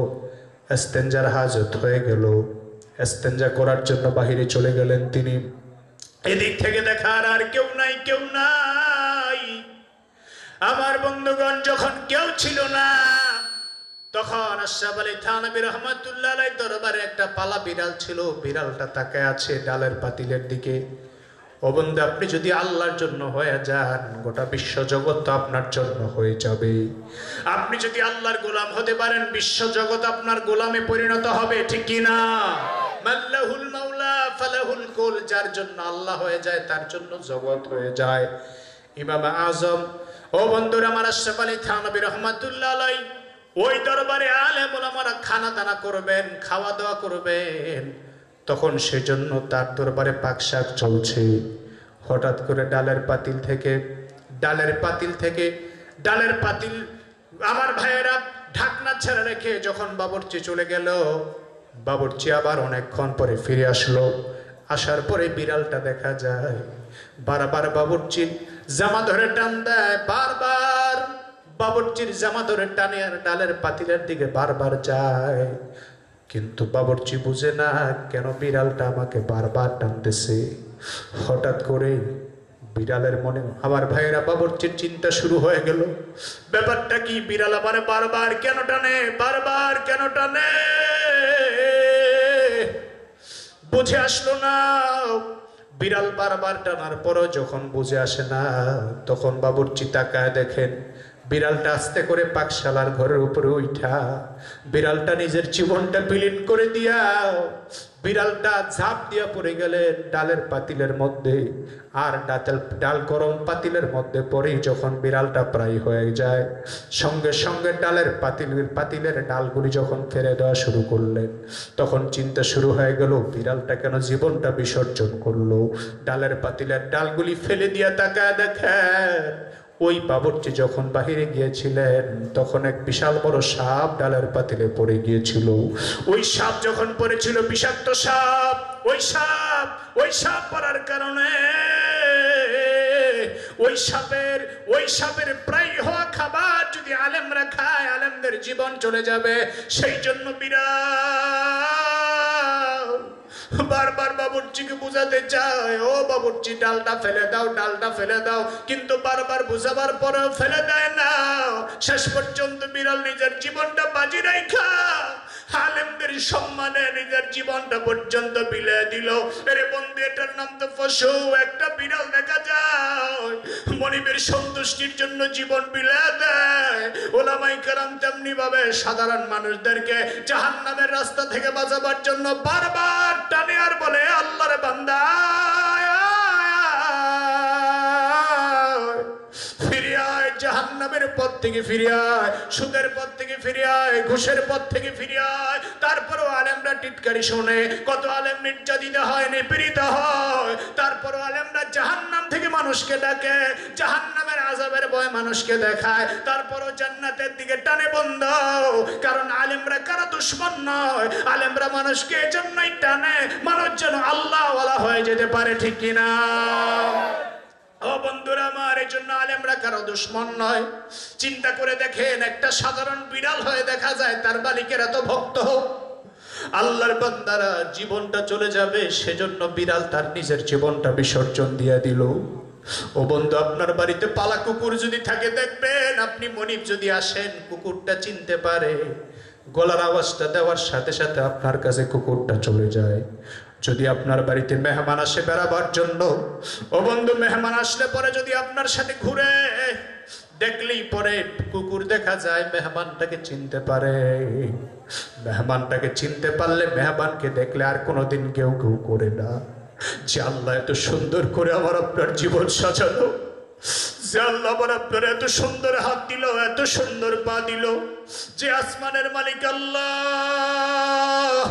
[SPEAKER 1] এস্তেঞ্জার হাজত হয়ে গেল। এস্তেঞ্জা করার জন্য বাহিরে চলে গেলেন তিনি। এদিক থেকে দেখার আর কেউ নাই কেউ নাই। আমার বন্ধুগণ, যখন কেউ ছিল না, তখন আশরাফ আলী থানবী রহমতুল্লাহ দরবারে একটা পালা বিড়াল ছিল। বিড়ালটা তাকায় আছে ডালের পাতিলের দিকে। ও বন্ধু, আপনি যদি আল্লাহর জন্য হয়ে যান, গোটা বিশ্ব জগৎ তো আপনার জন্য হয়ে যাবে। আপনি যদি আল্লাহর গোলাম হতে পারেন বিশ্ব জগৎ আপনার গোলামে পরিণত হবে, ঠিক কি না? মাল্লাহুল মাওলা ফালাহুল কুল, যার জন্য আল্লাহ হয়ে যায়, তার জন্য জগৎ হয়ে যায়। ইমাম আজম, ও বন্ধুরা, আমার আশরাফ আলী থানবী রহমাতুল্লাহ আলাই ওই দরবারে আলেম ওলামারা খানা দানা করবেন, খাওয়া দাওয়া করবেন। তখন সেজন্য তার দরবারে পাক শাক চলছে। হঠাৎ করে ডালের পাতিল থেকে, ডালের পাতিল থেকে, ডালের পাতিল আমার ভাইয়েরা ঢাকনা ছেড়ে রেখে যখন বাবরচি চলে গেল, বাবরচি আবার অনেকক্ষণ পরে ফিরে আসলো। আসার পরে বিড়ালটা দেখা যায়, বারবার বাবরচির জামা ধরে টান দেয়, বারবার বাবরচির জামা ধরে টানে আর ডালের পাতিলের দিকে বারবার যায়। কিন্তু বাবরচি বুঝে না কেন বিড়ালটা আমাকে বারবার টানতেছে। হঠাৎ করে বিড়ালের মনে, আমার ভাইয়েরা, বাবরচির চিন্তা শুরু হয়ে গেল। ব্যাপারটা কি? বিড়াল আমার বারবার কেন টানে? বারবার কেন টানে? বুঝে আসলো না। বিড়াল বারবার টানার পরও যখন বুঝে আসে না, তখন বাবুর্চি তাকায় দেখেন বিড়ালটা আস্তে করে পাকশালার ঘরের উপরে উঠা বিড়ালটা নিজের জীবনটা বিলীন করে দিয়া, বিড়ালটা ঝাঁপ দিয়া পড়ে গেলেন ডালের পাতিলের মধ্যে আর ডাতেল, ডাল গরম পাতিলের মধ্যে পরেই যখন বিড়ালটা প্রায় হয়ে যায়, সঙ্গে সঙ্গে ডালের পাতিলের পাতিলের ডালগুলি যখন ফেলে দেওয়া শুরু করলেন, তখন চিন্তা শুরু হয়ে গেল, বিড়ালটা কেন জীবনটা বিসর্জন করল? ডালের পাতিলের ডালগুলি ফেলে দিয়া তাকায় দেখেন ওই বাবরচি যখন বাহিরে গিয়েছিলেন, তখন এক বিশাল বড় সাপ ডালের পাতিলে পড়ে গিয়েছিল। ওই সাপ যখন পড়েছিল, বিষাক্ত সাপ, ওই সাপ ওই সাপ পড়ার কারণে ওই সাপের ওই সাপের প্রায় হওয়া খাবার যদি আলেমরা খায়, আলেমদের জীবন চলে যাবে। সেই জন্য বিরাট বাবুর্চিকে বুঝাতে চায়। ও বাবুর্চি, ডালটা ফেলে দাও, ডালটা ফেলে দাও। কিন্তু বারবার বুঝাবার পরেও ফেলে দেয় না। শেষ পর্যন্ত বিড়াল নিজের জীবনটা বাজি রাখা। আলেমদের সম্মানে নিজের জীবনটা পর্যন্ত বিলে দিল। এরে বন্ধু, এটার নাম তো পশু একটা বিড়াল দেখা যায়। মনিবের সন্তুষ্টির জন্য জীবন বিলে দেয়। ওলামাই কারাম তেমনি ভাবে সাধারণ মানুষদেরকে জাহান্নামের রাস্তা থেকে বাঁচাবার জন্য বারবার টানে আর বলে, আল্লাহর বান্দা জাহান্নামের পথ থেকে ফিরে আয়, সুদের পথ থেকে ফিরে আয়, ঘুষের পথ থেকে ফিরে আয়। তারপরও আলেমরা টিটকারি শোনে, কত আলেম নির্যাতিত হয়, নিপীড়িত হয়। তারপরও আলেমরা জাহান্নাম থেকে মানুষকে ডাকে, জাহান্নামের আজাবের ভয় মানুষকে দেখায়। তারপরও জান্নাতের দিকে টানে বন্ধ, কারণ আলেমরা কারও দুশ্মন নয়। আলেমরা মানুষকে এজন্যই টানে, মানুষ যেন আল্লাহওয়ালা হয়ে যেতে পারে, ঠিক কিনা? ও বন্ধুরা আমার, এই জন্য আলেমরা কারও দুশ্মন নয়। চিন্তা করে দেখেন, একটা সাধারণ বিড়াল হয়ে দেখা যায়, তার মালিকের এত ভক্ত হোক। আল্লাহর বান্দারা জীবনটা চলে যাবে, সেজন্য বিড়াল তার নিজের জীবনটা বিসর্জন দিয়ে দিল। ও বন্ধু, আপনার বাড়িতে পালা কুকুর যদি থাকে, দেখবেন আপনি মনিব যদি আসেন, কুকুরটা চিনতে পারে।
[SPEAKER 2] গলার আওয়াজটা দেওয়ার সাথে সাথে আপনার কাছে কুকুরটা চলে যায়। যদি আপনার বাড়িতে মেহমান আসে বেড়াবার জন্য, ও বন্ধু, মেহমান আসলে পরে যদি আপনার সাথে ঘুরে দেখলেই পরে কুকুর দেখা যায়, মেহমানটাকে চিনতে পারে। মেহমানটাকে চিনতে পারলে মেহমানকে দেখলে আর কোনোদিন কেউ কেউ করে না। যে আল্লাহ এত সুন্দর করে আমার আপনার জীবন সাজালো, যে আল্লাহ আমার আপনার এত সুন্দর হাত দিল, এত সুন্দর পা দিল, যে আসমানের মালিক আল্লাহ।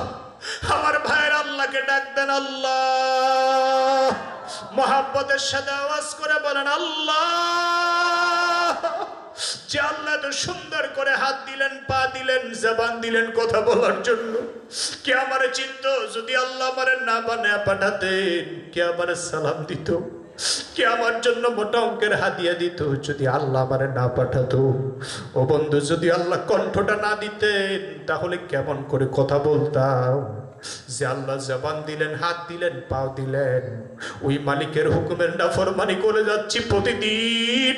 [SPEAKER 2] আমার ভাইয়ের আল্লাহকে ডাক দেন আল্লাহ। মহাব্বতের সাথে আওয়াজ করে বলেন, আল্লাহ! যে আল্লাহ তো সুন্দর করে হাত দিলেন, পা দিলেন, জবান দিলেন কথা বলার জন্য। কে আমার চিন্ত? যদি আল্লাহ আমার না বানায় পাঠাতেন, কে আমার সালাম দিত? কে আমার জন্য মোটা অঙ্কের হাদিয়া দিত, যদি আল্লাহ আমারে না পাঠাতো। ও বন্ধু, যদি আল্লাহ কণ্ঠটা না দিতেন, তাহলে কেমন করে কথা বলতাম? যে আল্লাহ জবান দিলেন, হাত দিলেন, পাও দিলেন, ওই মালিকের হুকুমের না ফরমানি করে যাচ্ছি প্রতিদিন।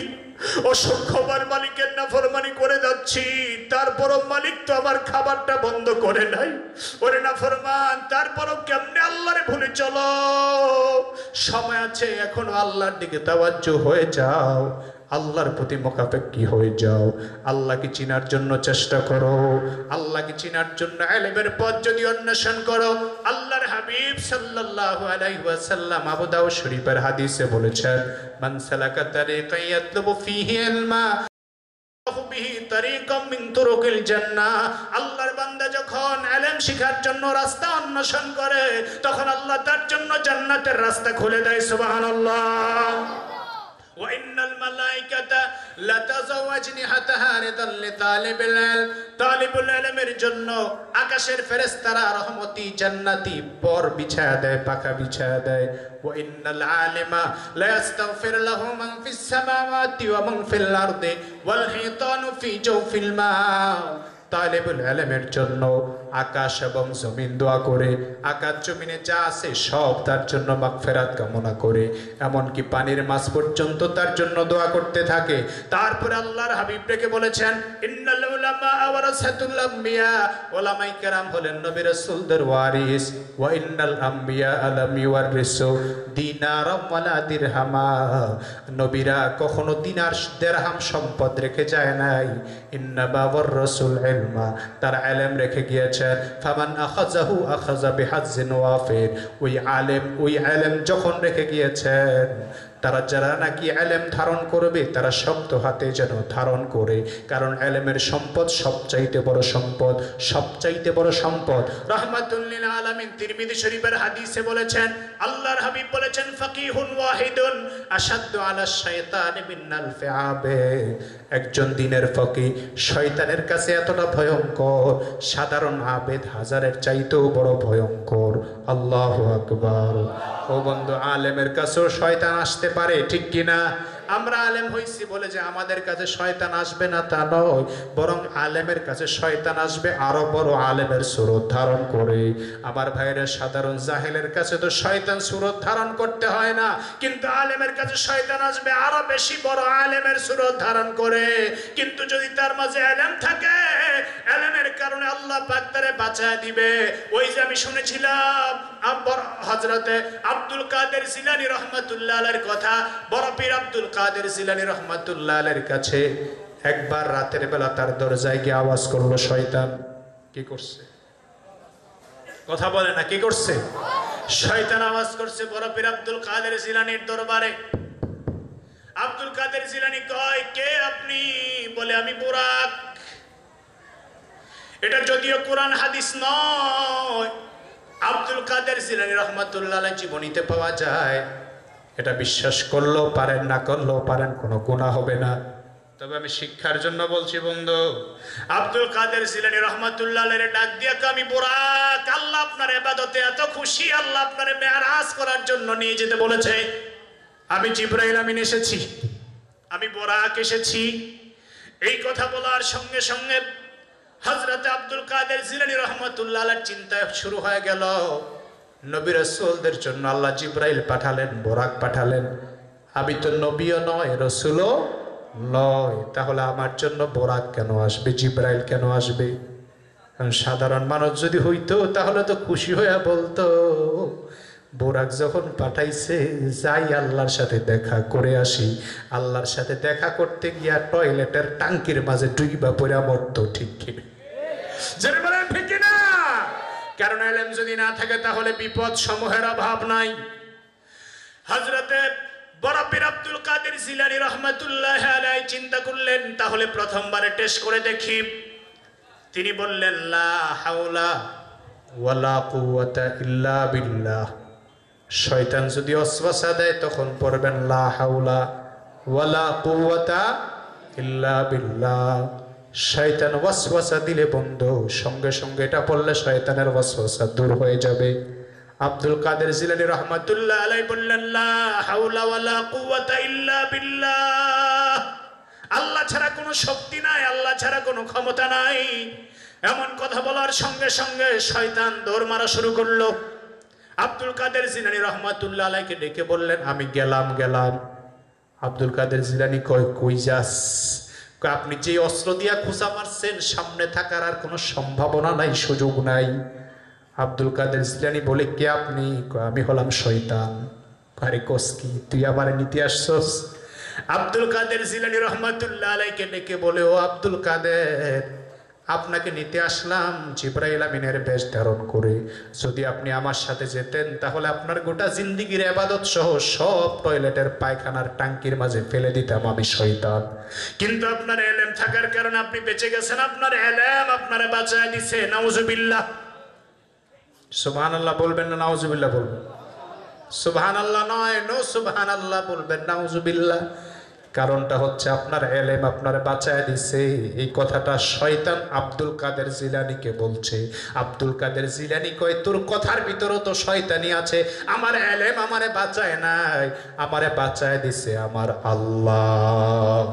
[SPEAKER 2] অসংখ্যবার মালিকের নাফরমানি করে যাচ্ছি, তারপরও মালিক তো আমার খাবারটা বন্ধ করে নাই। ওরে নাফরমান, তারপরও কেমনে আল্লাহরে ভুলে চলো? সময় আছে, এখনও আল্লাহর দিকে তাওয়াজ্জ হয়ে যাও। আল্লাহর প্রতি মোকাপেক্ষি হয়ে যাও। আল্লাহকে চিনার জন্য চেষ্টা করো। আল্লাহকে চিনার জন্য এলেমের পথ যদি অন্বেষণ করো আল্লাহর হাবিব সাল্লাল্লাহু আলাইহি ওয়াসাল্লাম আবু দাউদ শরীফের হাদিসে বলেছেন, মান সালাকা তারিকান ইয়াতলুবু ফিহি ইলমা তখন আল্লাহ তার জন্য জান্নাতের রাস্তা খুলে দেয়, সুবহানাল্লাহ। وإن الملائكة لتزوجني حتى هاردا لطالب العلم طالب العلم এর জন্য আকাশের ফেরেশতারা রহমতি জান্নাতি পর বিছায়া দেয় পাকা বিছায়া দেয় وإن العالم لا يستغفر له من في السماوات ومن في الأرض والحيطان في جوف الماء طالب العلم এর জন্য আকাশ এবং জমিন দোয়া করে, আকাশ জমিনে যা আছে সব তার জন্য মাগফেরাত কামনা করে। এমনকি পানির মাছ পর্যন্ত তার জন্য দোয়া করতে থাকে। তারপরে আল্লাহর হাবিব ডেকে বলেছেন কখনো দিনার দেরহাম সম্পদ রেখে যায় নাই। ইন্না রসুল তার আলেম রেখে গিয়েছেন ফামান আখাজাহু আখাজা বিহাজ্জিন ওয়াফির ওই আলেম ওই আলেম যখন রেখে গিয়েছেন তারা যারা নাকি আলেম ধারণ করবে তারা শক্ত হাতে যেন ধারণ করে। কারণ আলেমের সম্পদ সবচাইতে বড় সম্পদ সবচাইতে বড় সম্পদ। রহমাতুল্লিল আলামিন তিরমিজি শরীফের হাদিসে বলেছেন আল্লাহর হাবিব বলেছেন ফাকিহুন ওয়াহিদুন আসাদ্দু আলা আলফি একজন দিনের ফকি শয়তানের কাছে এতটা ভয়ঙ্কর সাধারণ আবেদ হাজারের চাইতেও বড় ভয়ঙ্কর। আল্লাহ আকবার। ও বন্ধু আলেমের কাছেও শয়তান আসতে পারে, ঠিক কিনা? আমরা আলেম হইছি বলে যে আমাদের কাছে শয়তান আসবে না তা নয়, বরং আলেমের কাছে শয়তান আসবে আরও বড় আলেমের সুরত ধারণ করে। আমার ভাইয়েরা, সাধারণ জাহেলের কাছে তো শয়তান সুরত ধারণ করতে হয় না, কিন্তু আলেমের কাছে শয়তান আসবে আরও বেশি বড় আলেমের সুরত ধারণ করে। কিন্তু যদি তার মাঝে আলেম থাকে, আলেমের কারণে আল্লাহ পাক তারে বাঁচায় দিবে। ওই যে আমি শুনেছিলাম আব্বর হজরতে আব্দুল কাদের জিলানি রহমাতুল্লাহ আলের কথা পীর আব্দুল কাদের জিলানি রহমাতুল্লাহ আলের কাছে একবার রাতের বেলা তার দরজায় গিয়ে আওয়াজ করল, শয়তান, কি করছে? কথা বলে না, কি করছে? শয়তান আওয়াজ করছে বড় পীর আব্দুল কাদের জিলানির দরবারে। আব্দুল কাদের জিলানি কয়, কে আপনি? বলে আমি বুরাক। এটা যদিও কোরআন হাদিস নয়। আব্দুল কাদের সিলানি রহমাতুল্লাহ জীবনীতে পাওয়া যায়। এটা বিশ্বাস করলেও পারেন, না করলেও পারেন, কোনো গুণা হবে না। তবে আমি শিক্ষার জন্য বলছি, বন্ধু, আব্দুল কাদের জিলানি রহমাতুল্লাহ ডাক দিয়া আমি বোরাক, আল্লাহ আপনার এবাদতে এত খুশি, আল্লাহ আপনার মেয়ারাজ করার জন্য নিয়ে যেতে বলেছে। আমি জিব্রাইল আমিন এসেছি, আমি বোরাক এসেছি। এই কথা বলার সঙ্গে সঙ্গে হজরত আব্দুল কাদের জিলানি রহমতুল্লাহ চিন্তা শুরু হয়ে গেল। নবী রসুলদের জন্য আল্লাহ জিব্রাইল পাঠালেন, বোরাক পাঠালেন। আমি তো নবীও নয়, রসুলও নয়। তাহলে আমার জন্য বোরাক কেন আসবে, জিব্রাইল কেন আসবে? সাধারণ মানুষ যদি হইতো, তাহলে তো খুশি হইয়া বলতো, বোরাক যখন পাঠাইছে, যাই আল্লাহর সাথে দেখা করে আসি। আল্লাহর সাথে দেখা করতে গিয়া টয়লেটের টাঙ্কির মাঝে ডুইবা পড়া মরতো, ঠিক কিনা?
[SPEAKER 1] জোরে বলেন, ঠিক কিনা কারণ এলেম যদি না থাকে, তাহলে বিপদ সমূহের অভাব নাই। হজরতে বরাবির আব্দুল কাদের জিলানি রহমতুল্লাহ আলাই চিন্তা করলেন, তাহলে প্রথমবারে টেস্ট করে দেখি। তিনি বললেন, লা হাওলা
[SPEAKER 2] ওয়ালা কুওয়াতা ইল্লা বিল্লাহ। শয়তান যদি অশ্বাসা দেয়, তখন পড়বেন লা হাওলা ওয়ালা কুওয়াতা ইল্লা বিল্লাহ। শয়তান ওয়াসওয়াসা দিলে বন্ধ। সঙ্গে সঙ্গে এটা পড়লে শয়তানের ওয়াসওয়াসা দূর হয়ে যাবে। আব্দুল কাদের জিলানি রহমাতুল্লাহ
[SPEAKER 1] আলাই বললেন, লা হাওলা ওয়ালা কুওয়াতা ইল্লা বিল্লাহ। আল্লাহ ছাড়া কোনো শক্তি নাই, আল্লাহ ছাড়া কোনো ক্ষমতা নাই। এমন কথা বলার সঙ্গে সঙ্গে শয়তান দৌড় মারা শুরু করল। আব্দুল কাদের জিলানি রহমাতুল্লাহ আলাইকে ডেকে বললেন,
[SPEAKER 2] আমি গেলাম গেলাম। আব্দুল কাদের জিলানি কয়, কই যাস? আপনি যে অস্ত্র দিয়া খুঁজা মারছেন, সামনে থাকার আর কোনো সম্ভাবনা নাই, সুযোগ নাই। আব্দুল কাদের জিলানি বলে, কে আপনি? আমি হলাম শৈতান আরে কসকি তুই আমার নিতে আসছস? আব্দুল কাদের জিলানি রহমাতুল্লাহ আলাইকে ডেকে বলে, ও আব্দুল কাদের আপনাকে নিতে আসলাম জিব্রাইল আমিনের বেশ ধারণ করে। যদি আপনি আমার সাথে যেতেন, তাহলে আপনার গোটা জিন্দিগির আবাদত সহ সব টয়লেটের পায়খানার টাঙ্কির মাঝে ফেলে দিতাম আমি শয়তান।
[SPEAKER 1] কিন্তু আপনার এলেম থাকার কারণে আপনি বেঁচে গেছেন, আপনার এলেম আপনারে বাঁচায় দিছে নাউজুবিল্লাহ।
[SPEAKER 2] সুবহান আল্লাহ বলবেন না নাউজুবিল্লাহ বলবেন? সুবহান আল্লাহ নয়, নো সুবহান আল্লাহ বলবেন। নাউজুবিল্লাহ। কারণটা হচ্ছে আপনার এলেম আপনার বাঁচায় দিছে। এই কথাটা শয়তান আব্দুল কাদের জিলানিকে বলছে। আব্দুল কাদের জিলানি কয়, তোর কথার ভিতরও তো শয়তানি আছে। আমার এলেম আমারে বাঁচায় নাই। আমারে বাঁচায় দিছে আমার আল্লাহ।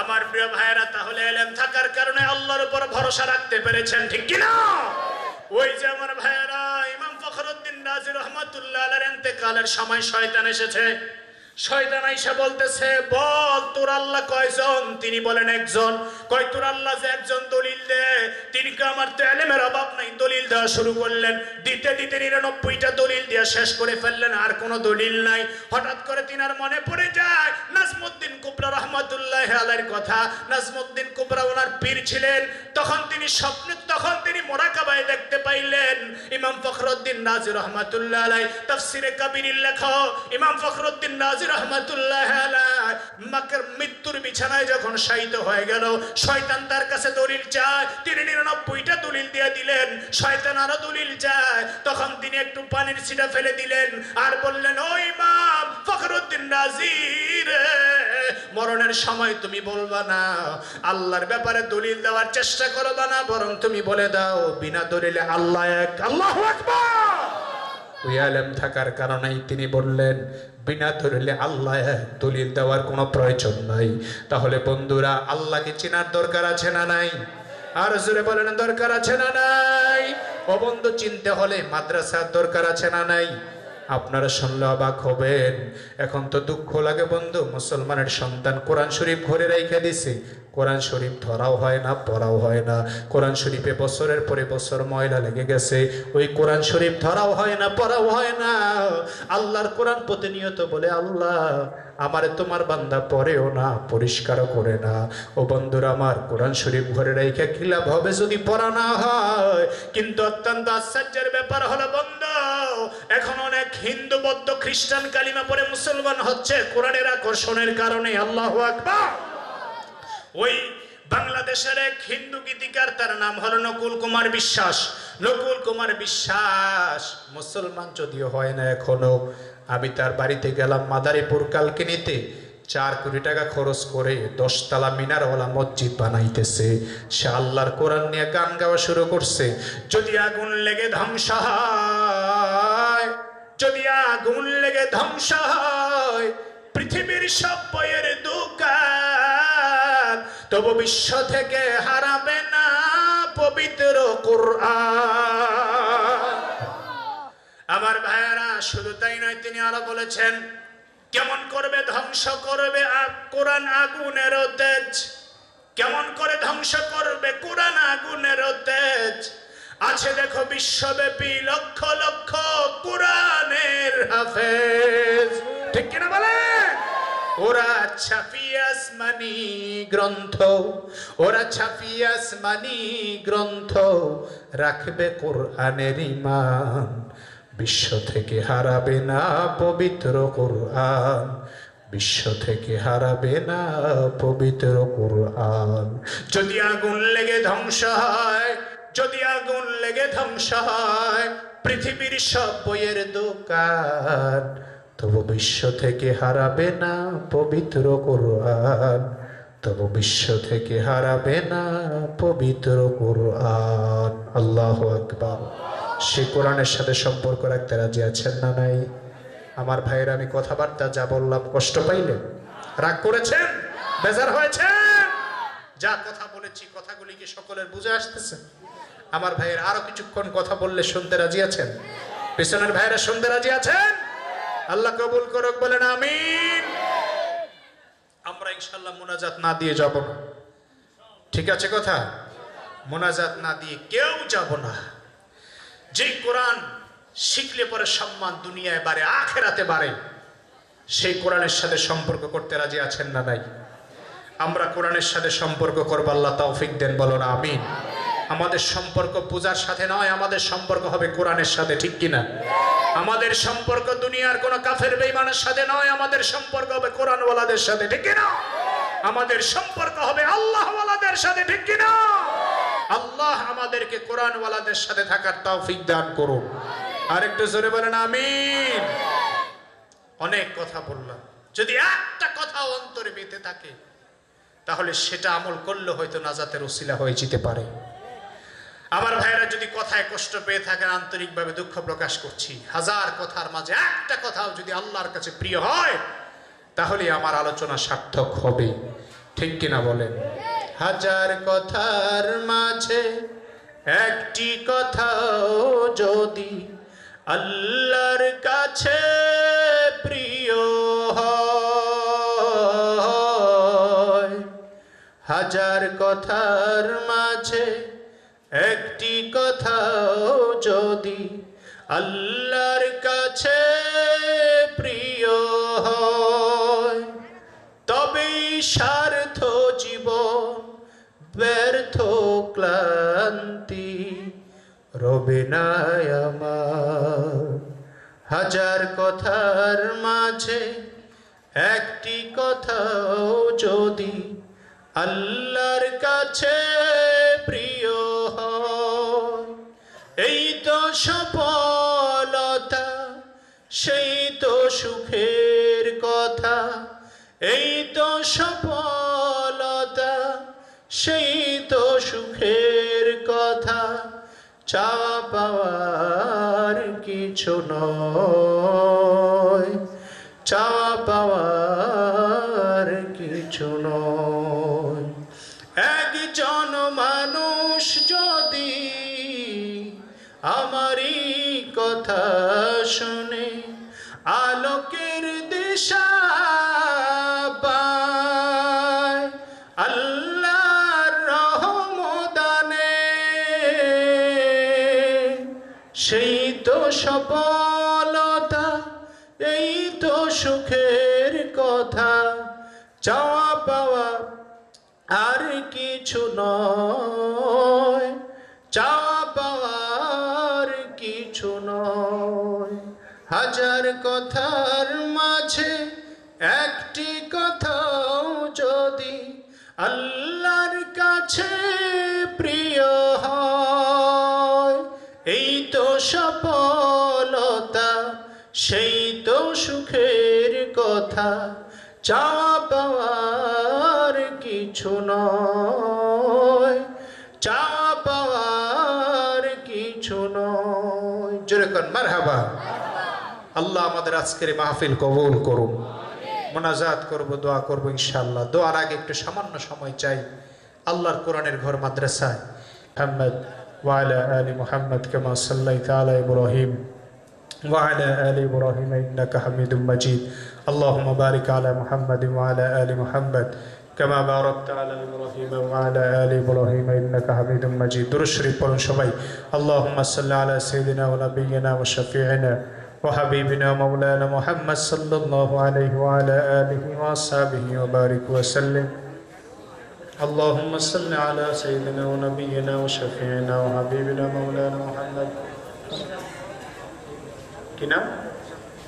[SPEAKER 1] আমার প্রিয় ভাইয়েরা, তাহলে এলেম থাকার কারণে আল্লাহর উপর ভরসা রাখতে পেরেছেন, ঠিক কিনা ওই যে আমার ভাইয়েরা, ইমাম ফখরুদ্দিন রাজি রহমাতুল্লাহ আলার ইন্তেকালের সময় শয়তান এসেছে। শয়তান আইসা বলতেছে, বল, তোর আল্লাহ কয়জন? তিনি বলেন, একজন। কয়, তোর আল্লাহ যে একজন দলিল দে, তিনি আমার তো এলেমের অভাব নাই? দলিল দেওয়া শুরু করলেন। দিতে দিতে নিরানব্বইটা দলিল দিয়ে শেষ করে ফেললেন, আর কোনো দলিল নাই। হঠাৎ করে তিনার মনে পড়ে যায়, নাজমুদ্দিন কুবরা রহমতুল্লাহ আলাইর কথা। নাজমুদ্দিন কুবরা ওনার পীর ছিলেন। তখন তিনি স্বপ্নে, তখন তিনি মোরাকাবায় দেখতে পাইলেন। ইমাম ফখরুদ্দিন নাজির রহমাতুল্লাহ আলাই তাফসিরে কাবিরের লেখক ইমাম ফখরুদ্দিন নাজির রহমাতুল্লাহ মাকের মৃত্যুর বিছানায় যখন হয়ে গেল, শয়তান তার কাছে দলিল চায়, তিনি নিরানব্বইটা দলিল দিয়ে দিলেন, শয়তান আরও দলিল চায়, তখন তিনি একটু পানির ছিটা ফেলে দিলেন আর বললেন ফখরুদ্দিন নাজির মরণের সময় তুমি বলবা না, আল্লাহর ব্যাপারে দলিল দেওয়ার চেষ্টা করবা না, বরং তুমি বলে দাও, বিনা দলিলে আল্লাহ এক, আল্লাহ
[SPEAKER 2] থাকার কারণেই তিনি বললেন বিনা দলিলে আল্লাহ দলিল দেওয়ার কোনো প্রয়োজন নাই। তাহলে বন্ধুরা, আল্লাহকে চেনার দরকার আছে না নাই? আর জোরে বলেন, দরকার আছে না নাই? অবন্ধ বন্ধু, চিনতে হলে মাদ্রাসার দরকার আছে না নাই? আপনারা শুনলে অবাক হবেন। এখন তো দুঃখ লাগে বন্ধু, মুসলমানের সন্তান কোরআন শরীফ ঘরে রেখে দিছে। কোরআন শরীফ ধরাও হয় না, পড়াও হয় না। কোরআন শরীফে বছরের পরে বছর ময়লা লেগে গেছে। ওই কোরআন শরীফ ধরাও হয় না, পড়াও হয় না। আল্লাহর কোরআন প্রতিনিয়ত বলে, আল্লাহ, আমার তোমার বান্দা পড়েও না, পরিষ্কারও করে না। ও বন্ধুরা আমার, কোরআন শরীফ ঘরে রেখে লাভ হবে যদি পড়া না হয়?
[SPEAKER 1] কিন্তু অত্যন্ত আশ্চর্যের ব্যাপার হলো, বন্ধ, এখন অনেক হিন্দু, বৌদ্ধ, খ্রিস্টান কালিমা পরে মুসলমান হচ্ছে। কোরআনের আকর্ষণের কারণে, আল্লাহ আকবার। ওই বাংলাদেশের এক হিন্দু গীতিকার, তার নাম হলো নকুল কুমার বিশ্বাস।
[SPEAKER 2] নকুল কুমার বিশ্বাস মুসলমান যদিও হয় না এখনও, আমি তার বাড়িতে গেলাম মাদারীপুর কালকিনিতে। চার কোটি টাকা খরচ করে দশতলা মিনারওয়ালা মসজিদ বানাইতেছে। সে আল্লাহর কোরআন নিয়ে গান গাওয়া শুরু করছে।
[SPEAKER 1] যদি আগুন লেগে ধ্বংস যদি আগুন লেগে ধ্বংস হয়, পৃথিবীর সব বইয়ের দোকান তবু বিশ্ব থেকে হারাবে না পবিত্র আমার ভাইয়েরা, শুধু তাই নয়, তিনি আরও বলেছেন, কেমন করবে ধ্বংস করবে কোরআন আগুনের তেজ? কেমন করে ধ্বংস করবে কোরআন আগুনের তেজ? আছে দেখো বিশ্বব্যাপী লক্ষ লক্ষ কোরআনের হাফেজ। ঠিক কিনা বলে ওরা ছাপিয়াস মানি গ্রন্থ, ওরা ছাপিয়াস মানি গ্রন্থ, রাখবে কোরআনের ইমান বিশ্ব থেকে হারাবে না পবিত্র কোরআন, বিশ্ব থেকে হারাবে না পবিত্র কোরআন। যদি আগুন লেগে ধ্বংস হয়, যদি আগুন লেগে ধ্বংস হয়, পৃথিবীর সব বইয়ের দোকান তবু বিশ্ব থেকে হারাবে না পবিত্র কোরআন। তবু বিশ্ব থেকে হারাবে না পবিত্র কোরআন। আল্লাহ আকবার। সে কোরআনের সাথে সম্পর্ক রাখতে রাজি আছেন না নাই? আমার ভাইয়ের আমি কথাবার্তা যা বললাম কষ্ট পাইলেন? রাগ করেছেন? বেজার হয়েছে যা কথা বলেছি, কথাগুলি কি সকলের বুঝে আসতেছে? আমার ভাইয়ের আরও কিছুক্ষণ কথা বললে শুনতে রাজি আছেন? পিছনের ভাইয়েরা শুনতে রাজি আছেন? আল্লাহ কবুল করুক, বলেন আমিন। আমরা ইনশাল্লাহ মোনাজাত না দিয়ে যাব না। ঠিক আছে কথা? মোনাজাত না দিয়ে কেউ যাব না। যে কোরআন শিখলে পরে সম্মান দুনিয়ায় বাড়ে, আখেরাতে বাড়ে, সেই কোরআনের সাথে সম্পর্ক করতে রাজি আছেন না নাই? আমরা কোরআনের সাথে সম্পর্ক করব, আল্লাহ তৌফিক দেন বলো না আমিন। আমাদের সম্পর্ক পূজার সাথে নয়, আমাদের সম্পর্ক হবে কোরআনের সাথে, ঠিক কিনা? আমাদের সম্পর্ক দুনিয়ার কোন কাফের বেইমানের সাথে নয়, আমাদের সম্পর্ক হবে কোরআনওয়ালাদের সাথে, ঠিক কিনা? আমাদের সম্পর্ক হবে আল্লাহওয়ালাদের সাথে, ঠিক কিনা? আল্লাহ আমাদেরকে কোরআনওয়ালাদের সাথে থাকার তৌফিক দান করুন। আর একটু জোরে বলেন, আমিন। অনেক কথা বললাম। যদি একটা কথা অন্তরে বেঁধে থাকে, তাহলে সেটা আমল করলে হয়তো নাজাতের ওসিলা হয়ে যেতে পারে। আমার ভাইয়েরা যদি কথায় কষ্ট পেয়ে থাকেন, আন্তরিকভাবে দুঃখ প্রকাশ করছি। হাজার কথার মাঝে একটা কথাও যদি আল্লাহর কাছে প্রিয় হয়, তাহলে আমার আলোচনা সার্থক হবে। ঠিক কিনা বলেন? হাজার কথার মাঝে একটি কথাও যদি আল্লাহর কাছে প্রিয় হাজার কথার মাঝে একটি কথাও যদি আল্লাহর কাছে প্রিয় হয়, তবেই সার্থ জীবন, ব্যর্থ ক্লান্তি রবে আমার। হাজার কথার মাঝে একটি কথাও যদি আল্লাহর কাছে সফলতা, সেই তো সুখের কথা। এই তো সফলতা, সেই তো সুখের কথা। চা পাওয়ার কিছু নয়। চা পাওয়ার কথা শুনে আলোকের দিশা আল্লাহর রহমদানে সেই তো সফলতা, এই তো সুখের কথা। চাওয়া পাওয়া আর কিছু নয়। চাওয়া কিছু নয়। হাজার কথার মাঝে একটি কথাও যদি আল্লাহর কাছে প্রিয় হয়, এই তো সফলতা, সেই তো সুখের কথা চাওয়া পাওয়ার কিছু নয়। চাওয়া মারহাবা আল্লাহ আমাদের আজকের এই মাহফিল কবুল করুন মোনাজাত করব দোয়া করব ইনশাআল্লাহ দোয়ার আগে একটু সামান্য সময় চাই আল্লাহর কোরআনের ঘর মাদ্রাসায় মোহাম্মদ ওয়ালা আলী মোহাম্মদ কেমা সাল্লাই তালা ইব্রাহিম وعلى آل إبراهيم إنك حميد مجيد اللهم بارك على محمد وعلى آل محمد
[SPEAKER 2] كما باركت على ابراهيم وعلى ال ابراهيم انك حميد مجيد درود شريف পড়ুন সবাই اللهم صل على سيدنا ونبينا وشفيعنا وحبيبنا ومولانا محمد صلى الله عليه وعلى اله واصحابه وبارك وسلم اللهم صل على سيدنا ونبينا وشفيعنا وحبيبنا مولانا محمد কি নাম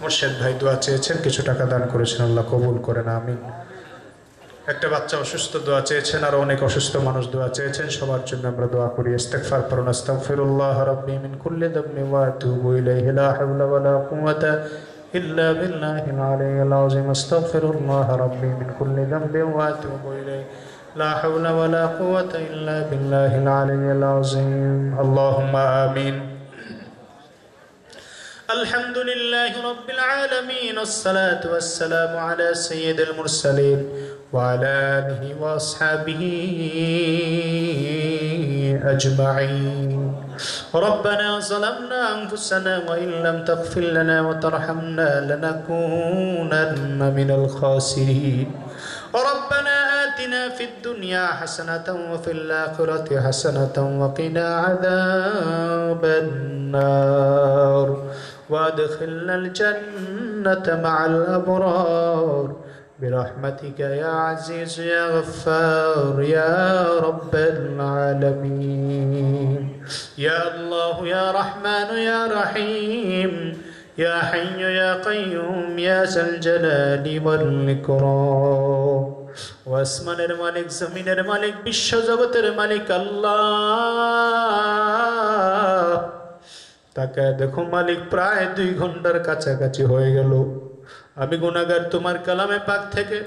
[SPEAKER 2] মোর্শেদ ভাই দোয়া চেয়েছেন কিছু টাকা দান করেছেন আল্লাহ কবুল করেন আমিন একটা বাচ্চা অসুস্থ দোয়া চেয়েছেন, আর অনেক অসুস্থ মানুষ দোয়া চেয়েছেন, সবার জন্য আমরা দোয়া করি। ইস্তেগফার করুন, আস্তাগফিরুল্লাহ রাব্বি মিন কুল্লি দাম্মি ওয়া আতুবু ইলাইহি, লা হাওলা ওয়া লা কুওয়াতা ইল্লা বিল্লাহিল আলিয়্যিল আযীম। আস্তাগফিরুল্লাহ রাব্বি মিন কুল্লি দাম্বি ওয়া আতুবু ইলাইহি, লা হাওলা ওয়া লা কুওয়াতা ইল্লা বিল্লাহিল আলিয়্যিল আযীম। আল্লাহুম্মা আমিন। الحمد لله رب العالمين والصلاة والسلام على سيد المرسلين وعلى آله وأصحابه أجمعين. ربنا ظلمنا أنفسنا وإن لم تغفر لنا وترحمنا لنكونن من الخاسرين. ربنا آتنا في الدنيا حسنة وفي الآخرة حسنة وقنا عذاب النار. وأدخلنا الجنة مع الأبرار. برحمتك يا عزيز يا غفار يا رب العالمين يا الله يا رحمن يا رحيم يا حي يا قيوم يا ذا الجلال والإكرام ওয়াসমানের মালিক জমিনের মালিক বিশ্ব জগতের মালিক আল্লাহ তাকে দেখো মালিক প্রায় দুই ঘন্টার কাছাকাছি হয়ে গেল আমি গুনাগার তোমার কালামে পাক থেকে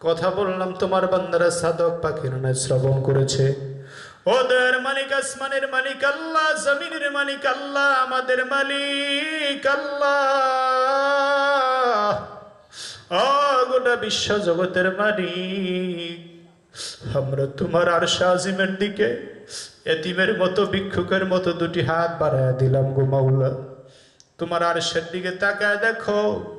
[SPEAKER 2] কথা বললাম, তোমার বান্দারা সাধক পাখির শ্রবণ করেছে। ওদের মালিক আসমানের মালিক আল্লাহ, জমিনের মালিক আল্লাহ, আমাদের মালিক আল্লাহ। গোটা বিশ্ব জগতের মালিক। আমরা তোমার আর শাহিমের দিকে, এতিমের মতো, ভিক্ষুকের মতো দুটি হাত বাড়ায় দিলাম গো মাওলা। তোমার আরশের দিকে তাকায় দেখো।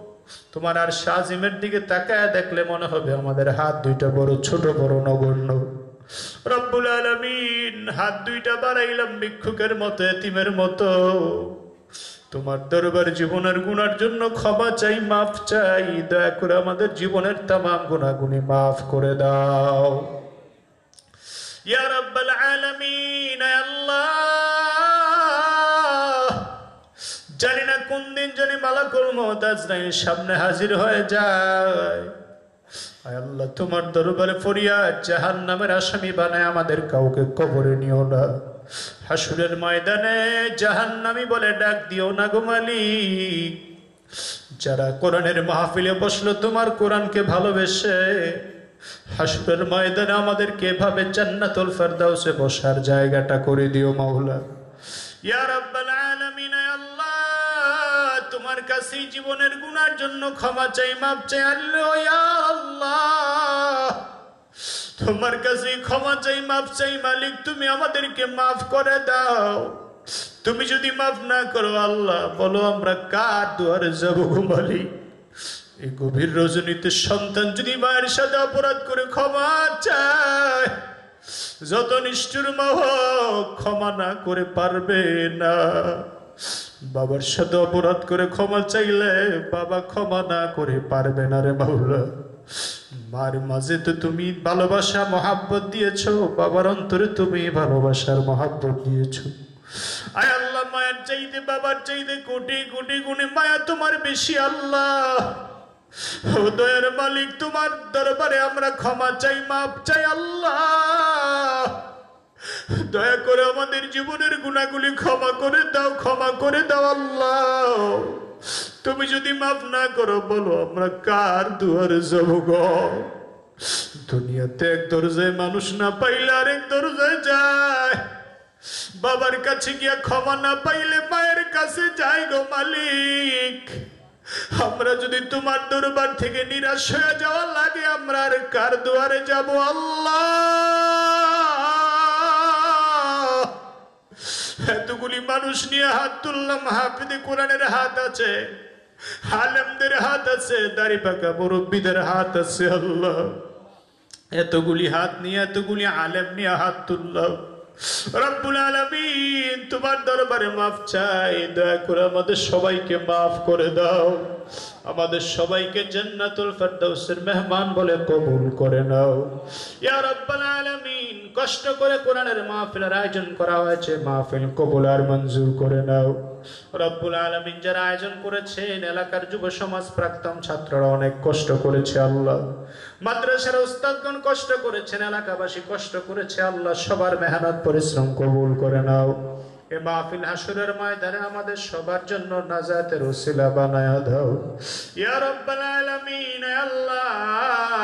[SPEAKER 2] তোমার আর শাহিমের দিকে তাকায় দেখলে মনে হবে আমাদের হাত দুইটা বড়, ছোট বড়, নগণ্য। রব্বুল আলমিন, হাত দুইটা বাড়াইলাম ভিক্ষুকের মতো, এতিমের মতো। তোমার দরবার জীবনের গুনার জন্য ক্ষমা চাই, মাফ চাই, দয়া করে আমাদের জীবনের তামাম গুণাগুনি মাফ করে দাও। ইয়া রাব্বাল আলামিন আল্লাহ। জানি না কোন দিন জানি মালাকুল মওত আজরাইল সামনে হাজির হয়ে যায়। আল্লাহ, তোমার দরবারে ফরিয়াদ, জাহান্নামের আসামি বানায় আমাদের কাউকে কবরে নিও না। হাসুরের ময়দানে জাহান্নামি বলে ডাক দিও না গো মালিক। যারা কোরআনের মাহফিলে বসল, তোমার কোরআনকে ভালোবেসে হাসুরের ময়দানে আমাদেরকে এভাবে জান্নাতুল ফেরদাউসে বসার জায়গাটা করে দিও মাওলা। ইয়া রাব্বাল তোমার কাছে জীবনের গুনার জন্য ক্ষমা চাই মাপ চাই। আল্লাহ তোমার কাছে ক্ষমা চাই, মাফ চাই, মালিক, তুমি আমাদেরকে মাফ করে দাও। তুমি যদি মাফ না করো, আল্লাহ, বলো আমরা কার দুয়ারে যাব মালিক? এই গভীর রজনীতে সন্তান যদি মায়ের সাথে অপরাধ করে ক্ষমা চায়, যত নিষ্ঠুর মা হোক, ক্ষমা না করে পারবে না। বাবার সাথে অপরাধ করে ক্ষমা চাইলে বাবা ক্ষমা না করে পারবে না রে মাওলা। মার মাঝে তো তুমি ভালোবাসা, মহাব্বত দিয়েছ। বাবার অন্তরে তুমি ভালোবাসার মহাব্বত দিয়েছ। আয় আল্লাহ, মায়ের চাইতে, বাবার চাইতে কোটি কোটি গুণে মায়া তোমার বেশি আল্লাহ। দয়ার মালিক, তোমার দরবারে আমরা ক্ষমা চাই, মাপ চাই আল্লাহ। দয়া করে আমাদের জীবনের গুণাগুলি ক্ষমা করে দাও, ক্ষমা করে দাও আল্লাহ। তুমি যদি মাফ না করো, বলো আমরা কার দুয়ারে যাব গো? দুনিয়াতে এক দরজায় মানুষ না পাইলে আরেক দরজায় যায়। বাবার কাছে গিয়া ক্ষমা না পাইলে মায়ের কাছে যাই গো মালিক। আমরা যদি তোমার দরবার থেকে নিরাশ হয়ে যাওয়া লাগে, আমরা আর কার দুয়ারে যাব আল্লাহ? এতগুলি মানুষ নিয়ে হাত তুললাম হাফিদে কোরআনের হাত আছে হালেমদের হাত আছে, দাড়ি পাকা মুরব্বীদের হাত আছে, আল্লাহ।
[SPEAKER 1] এতগুলি হাত নিয়ে, এতগুলি আলেম নিয়ে হাত তুললাম। রব্বুল আলামিন, তোমার দরবারে মাফ চাই। দয়া করে আমাদের সবাইকে মাফ করে দাও। আমাদের সবাইকে জান্নাতুল ফেরদাউসের মেহমান বলে কবুল করে নাও। ইয়া রব্বুল আলামিন, কষ্ট করে কোরআনের মাহফিলের আয়োজন করা হয়েছে, মাহফিল কবুল আর মঞ্জুর করে নাও। রব্বুল আলামিন, যারা আয়োজন করেছেন, এলাকার যুব সমাজ প্রাক্তন ছাত্ররা অনেক কষ্ট করেছে, আল্লাহ। মাদ্রাসার উস্তাদগণ কষ্ট করেছেন, এলাকাবাসী কষ্ট করেছে, আল্লাহ সবার মেহনত, পরিশ্রম কবুল করে নাও। এ মাহফিল হাসুরের ময়দানে আমাদের সবার জন্য নাজাতের ওসিলা বানায়া দাও। ইয়া রব্বাল আলামিন আল্লাহ।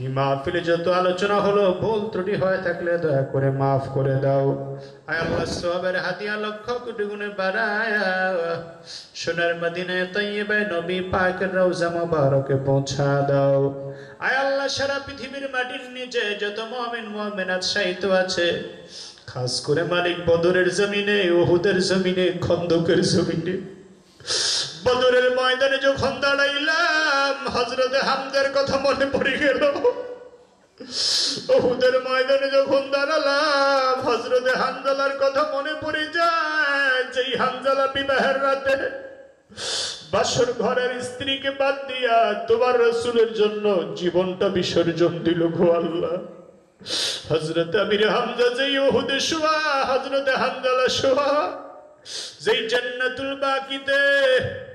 [SPEAKER 1] এই মাহফিলে যত আলোচনা হলো, ভুল ত্রুটি হয়ে থাকলে দয়া করে মাফ করে দাও। আয় সবের হাতিয়া লক্ষ কোটি গুণে বাড়ায়। সোনার মদিনায় তৈবায় নবী পাকের রওজা মুবারকে পৌঁছা দাও। আয় আল্লাহ, সারা পৃথিবীর মাটির নিচে যত মুমিন মুমিনাত সাহিত্য আছে, খাস করে মালিক বদরের জমিনে ওহুদের জমিনে, খন্দকের জমিনে। বদরের ময়দানে যখন দাঁড়াইলাম হজরতে হামদের কথা মনে পড়ে গেল। ওহুদের ময়দানে যখন দাঁড়ালাম হজরতে হানজালার কথা মনে পড়ে যায়, যেই হানজালা বিবাহের রাতে বাসর ঘরের স্ত্রীকে বাদ দিয়া তোমার রসুলের জন্য জীবনটা বিসর্জন দিল গো আল্লাহ। হজরত আমির হামজা যেই ওহুদে শোয়া হজরতে হানজালা শোয়া, যেই জান্নাতুল বাকিতে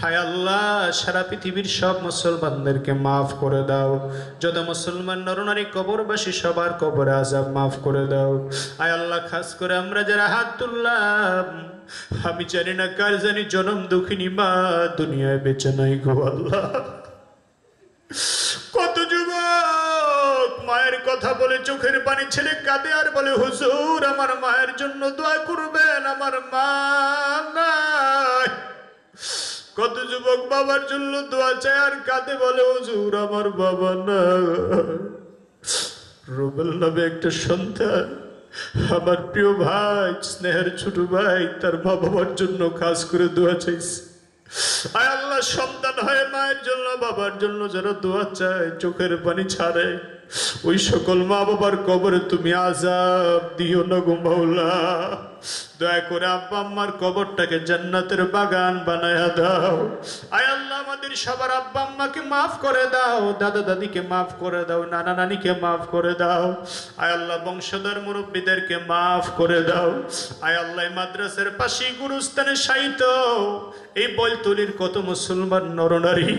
[SPEAKER 1] হায় আল্লাহ, সারা পৃথিবীর সব মুসলমানদেরকে মাফ করে দাও। যত মুসলমান নরনারী কবরবাসী, সবার কবরে আজাব মাফ করে দাও। আয় আল্লাহ, খাস করে আমরা যারা হাত তুললাম, আমি জানি না কার জানি জনম দুঃখিনী মা, দুনিয়ায় বেঁচে নাই গো আল্লাহ। কত যুবক মায়ের কথা বলে চোখের পানি ছেড়ে কাঁদে আর বলে, হুজুর, আমার মায়ের জন্য দোয়া করবেন, আমার মা নাই। কত যুবক বাবার জন্য দোয়া চায় আর কাঁদে বলে, হুজুর, আমার বাবা না। রুবেল নামে একটা সন্তান। আমার প্রিয় ভাই, স্নেহের ছোট ভাই, তার মা বাবার জন্য কাজ করে দোয়া চাইছে। আয় আল্লাহ, সন্তান হয় মায়ের জন্য, বাবার জন্য যারা দোয়া চায়, চোখের পানি ছাড়ে। ওই সকল মা বাবার কবরে তুমি আজাব দিও না গো মাওলা। দয়া করে আব্বা আম্মার কবরটাকে জান্নাতের বাগান বানায়া দাও। আয় আল্লাহ, আমাদের সবার আব্বা আম্মাকে মাফ করে দাও। দাদা দাদিকে মাফ করে দাও, নানা নানিকে মাফ করে দাও। আয় আল্লাহ, বংশধর মুরব্বীদেরকে মাফ করে দাও। আয় আল্লাহ মাদ্রাসার পাশেই গুরুস্থানে সাইত এই বলতলির কত মুসলমান নরনারী।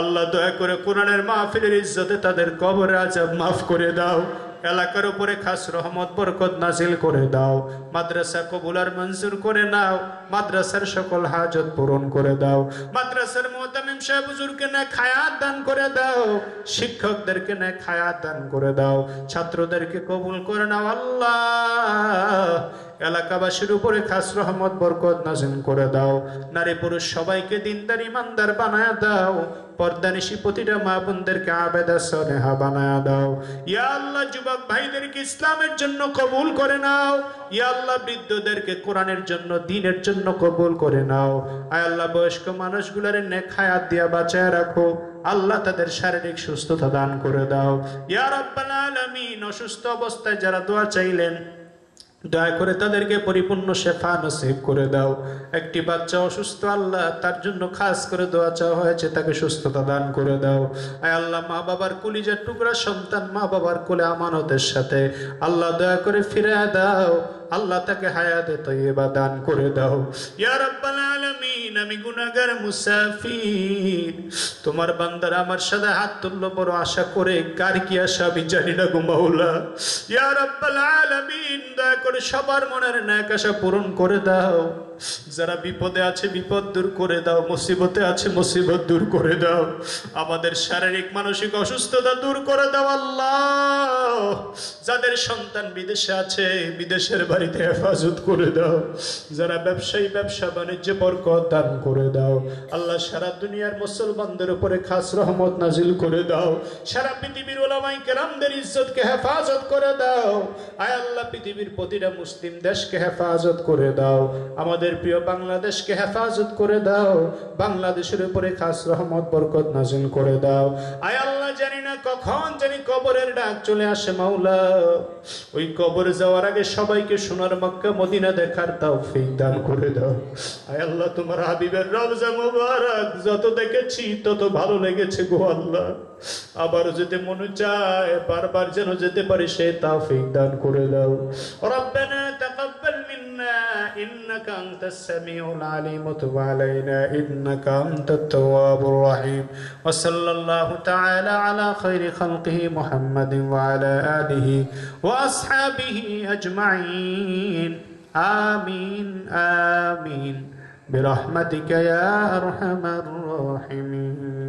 [SPEAKER 1] আল্লাহ দয়া করে কোরআনের মাহফিলের ইজ্জতে তাদের কবরে আজাব মাফ করে দাও। এলাকার উপরে খাস রহমত, বরকত নাজিল করে দাও। মাদ্রাসা কবুলার মঞ্জুর করে নাও। মাদ্রাসার সকল হাজত পূরণ করে দাও। মাদ্রাসার মোহতামিম সাহেব হুজুরকে না খায়াত দান করে দাও। শিক্ষকদেরকে না খায়াত দান করে দাও। ছাত্রদেরকে কবুল করে নাও। আল্লাহ এলাকাবাসীর উপরে খাস রহমত, বরকত নাজিল করে দাও। নারী পুরুষ সবাইকে দিনদার, ইমানদার বানায় দাও। পর্দানিশি প্রতিটা মা বোনদেরকে আবেদা সনেহা বানায় দাও। ইয়া আল্লাহ, যুবক ভাইদেরকে ইসলামের জন্য কবুল করে নাও। ইয়া আল্লাহ, বৃদ্ধদেরকে কোরআনের জন্য, দিনের জন্য কবুল করে নাও। আয় আল্লাহ, বয়স্ক মানুষগুলোর নেক হায়াত দিয়া বাঁচায় রাখো। আল্লাহ তাদের শারীরিক সুস্থতা দান করে দাও। ইয়া রাব্বাল আলামিন, অসুস্থ অবস্থায় যারা দোয়া চাইলেন দয়া করে তাদেরকে পরিপূর্ণ শেফা নসিব করে দাও। একটি বাচ্চা অসুস্থ, আল্লাহ তার জন্য খাস করে দোয়া চাওয়া হয়েছে, তাকে সুস্থতা দান করে দাও। আয় আল্লাহ মা বাবার কুলিজার টুকরা সন্তান মা বাবার কোলে আমানতের সাথে। আল্লাহ দয়া করে ফিরে দাও। আল্লাহ তাকে হায়াতে তৈবা দান করে দাও। ইয়ার আলামিন, আমি গুনাগার মুসাফির। তোমার বান্দার আমার সাথে হাত তুললো বড় আশা করে, কার কি আশা আমি জানি না গো ইয়ার ইয়া রাব্বাল আলামিন, দয়া করে সবার মনের ন্যাক আশা পূরণ করে দাও।
[SPEAKER 2] যারা বিপদে আছে, বিপদ দূর করে দাও। মুসিবতে আছে, মুসিবত দূর করে দাও। আমাদের শারীরিক, মানসিক অসুস্থতা দূর করে দাও আল্লাহ। যাদের সন্তান বিদেশে আছে, বিদেশের বাড়িতে হেফাজত করে দাও। যারা ব্যবসায়ী, ব্যবসা বাণিজ্যে বরকত দান করে দাও। আল্লাহ সারা দুনিয়ার মুসলমানদের উপরে খাস রহমত নাজিল করে দাও। সারা পৃথিবীর ওলামাই কেরামদের ইজ্জতকে হেফাজত করে দাও। আয় আল্লাহ, পৃথিবীর প্রতিটা মুসলিম দেশকে হেফাজত করে দাও। আমাদের প্রিয় বাংলাদেশকে হেফাজত করে দাও। বাংলাদেশের উপরে খাস রহমত, বরকত নাজিল করে দাও। আয় আল্লাহ, জানি না কখন জানি কবরের ডাক চলে আসে মাওলা। ওই কবরে যাওয়ার আগে সবাইকে সোনার মক্কা, মদিনা দেখার তাও দান করে দাও। আয় আল্লাহ, তোমার হাবিবের রওজা মুবারক যত দেখেছি, তত ভালো লেগেছে গো আল্লাহ। আবার যেতে মনে চায়, বারবার যেন যেতে পারি, সে তাওফিক দান করে দাও। রব্বানা إنك أنت السميع العليم. وتب علينا إنك أنت التواب الرحيم. وصلى الله تعالى على خير خلقه محمد وعلى آله وأصحابه أجمعين. آمين آمين. برحمتك يا أرحم الراحمين.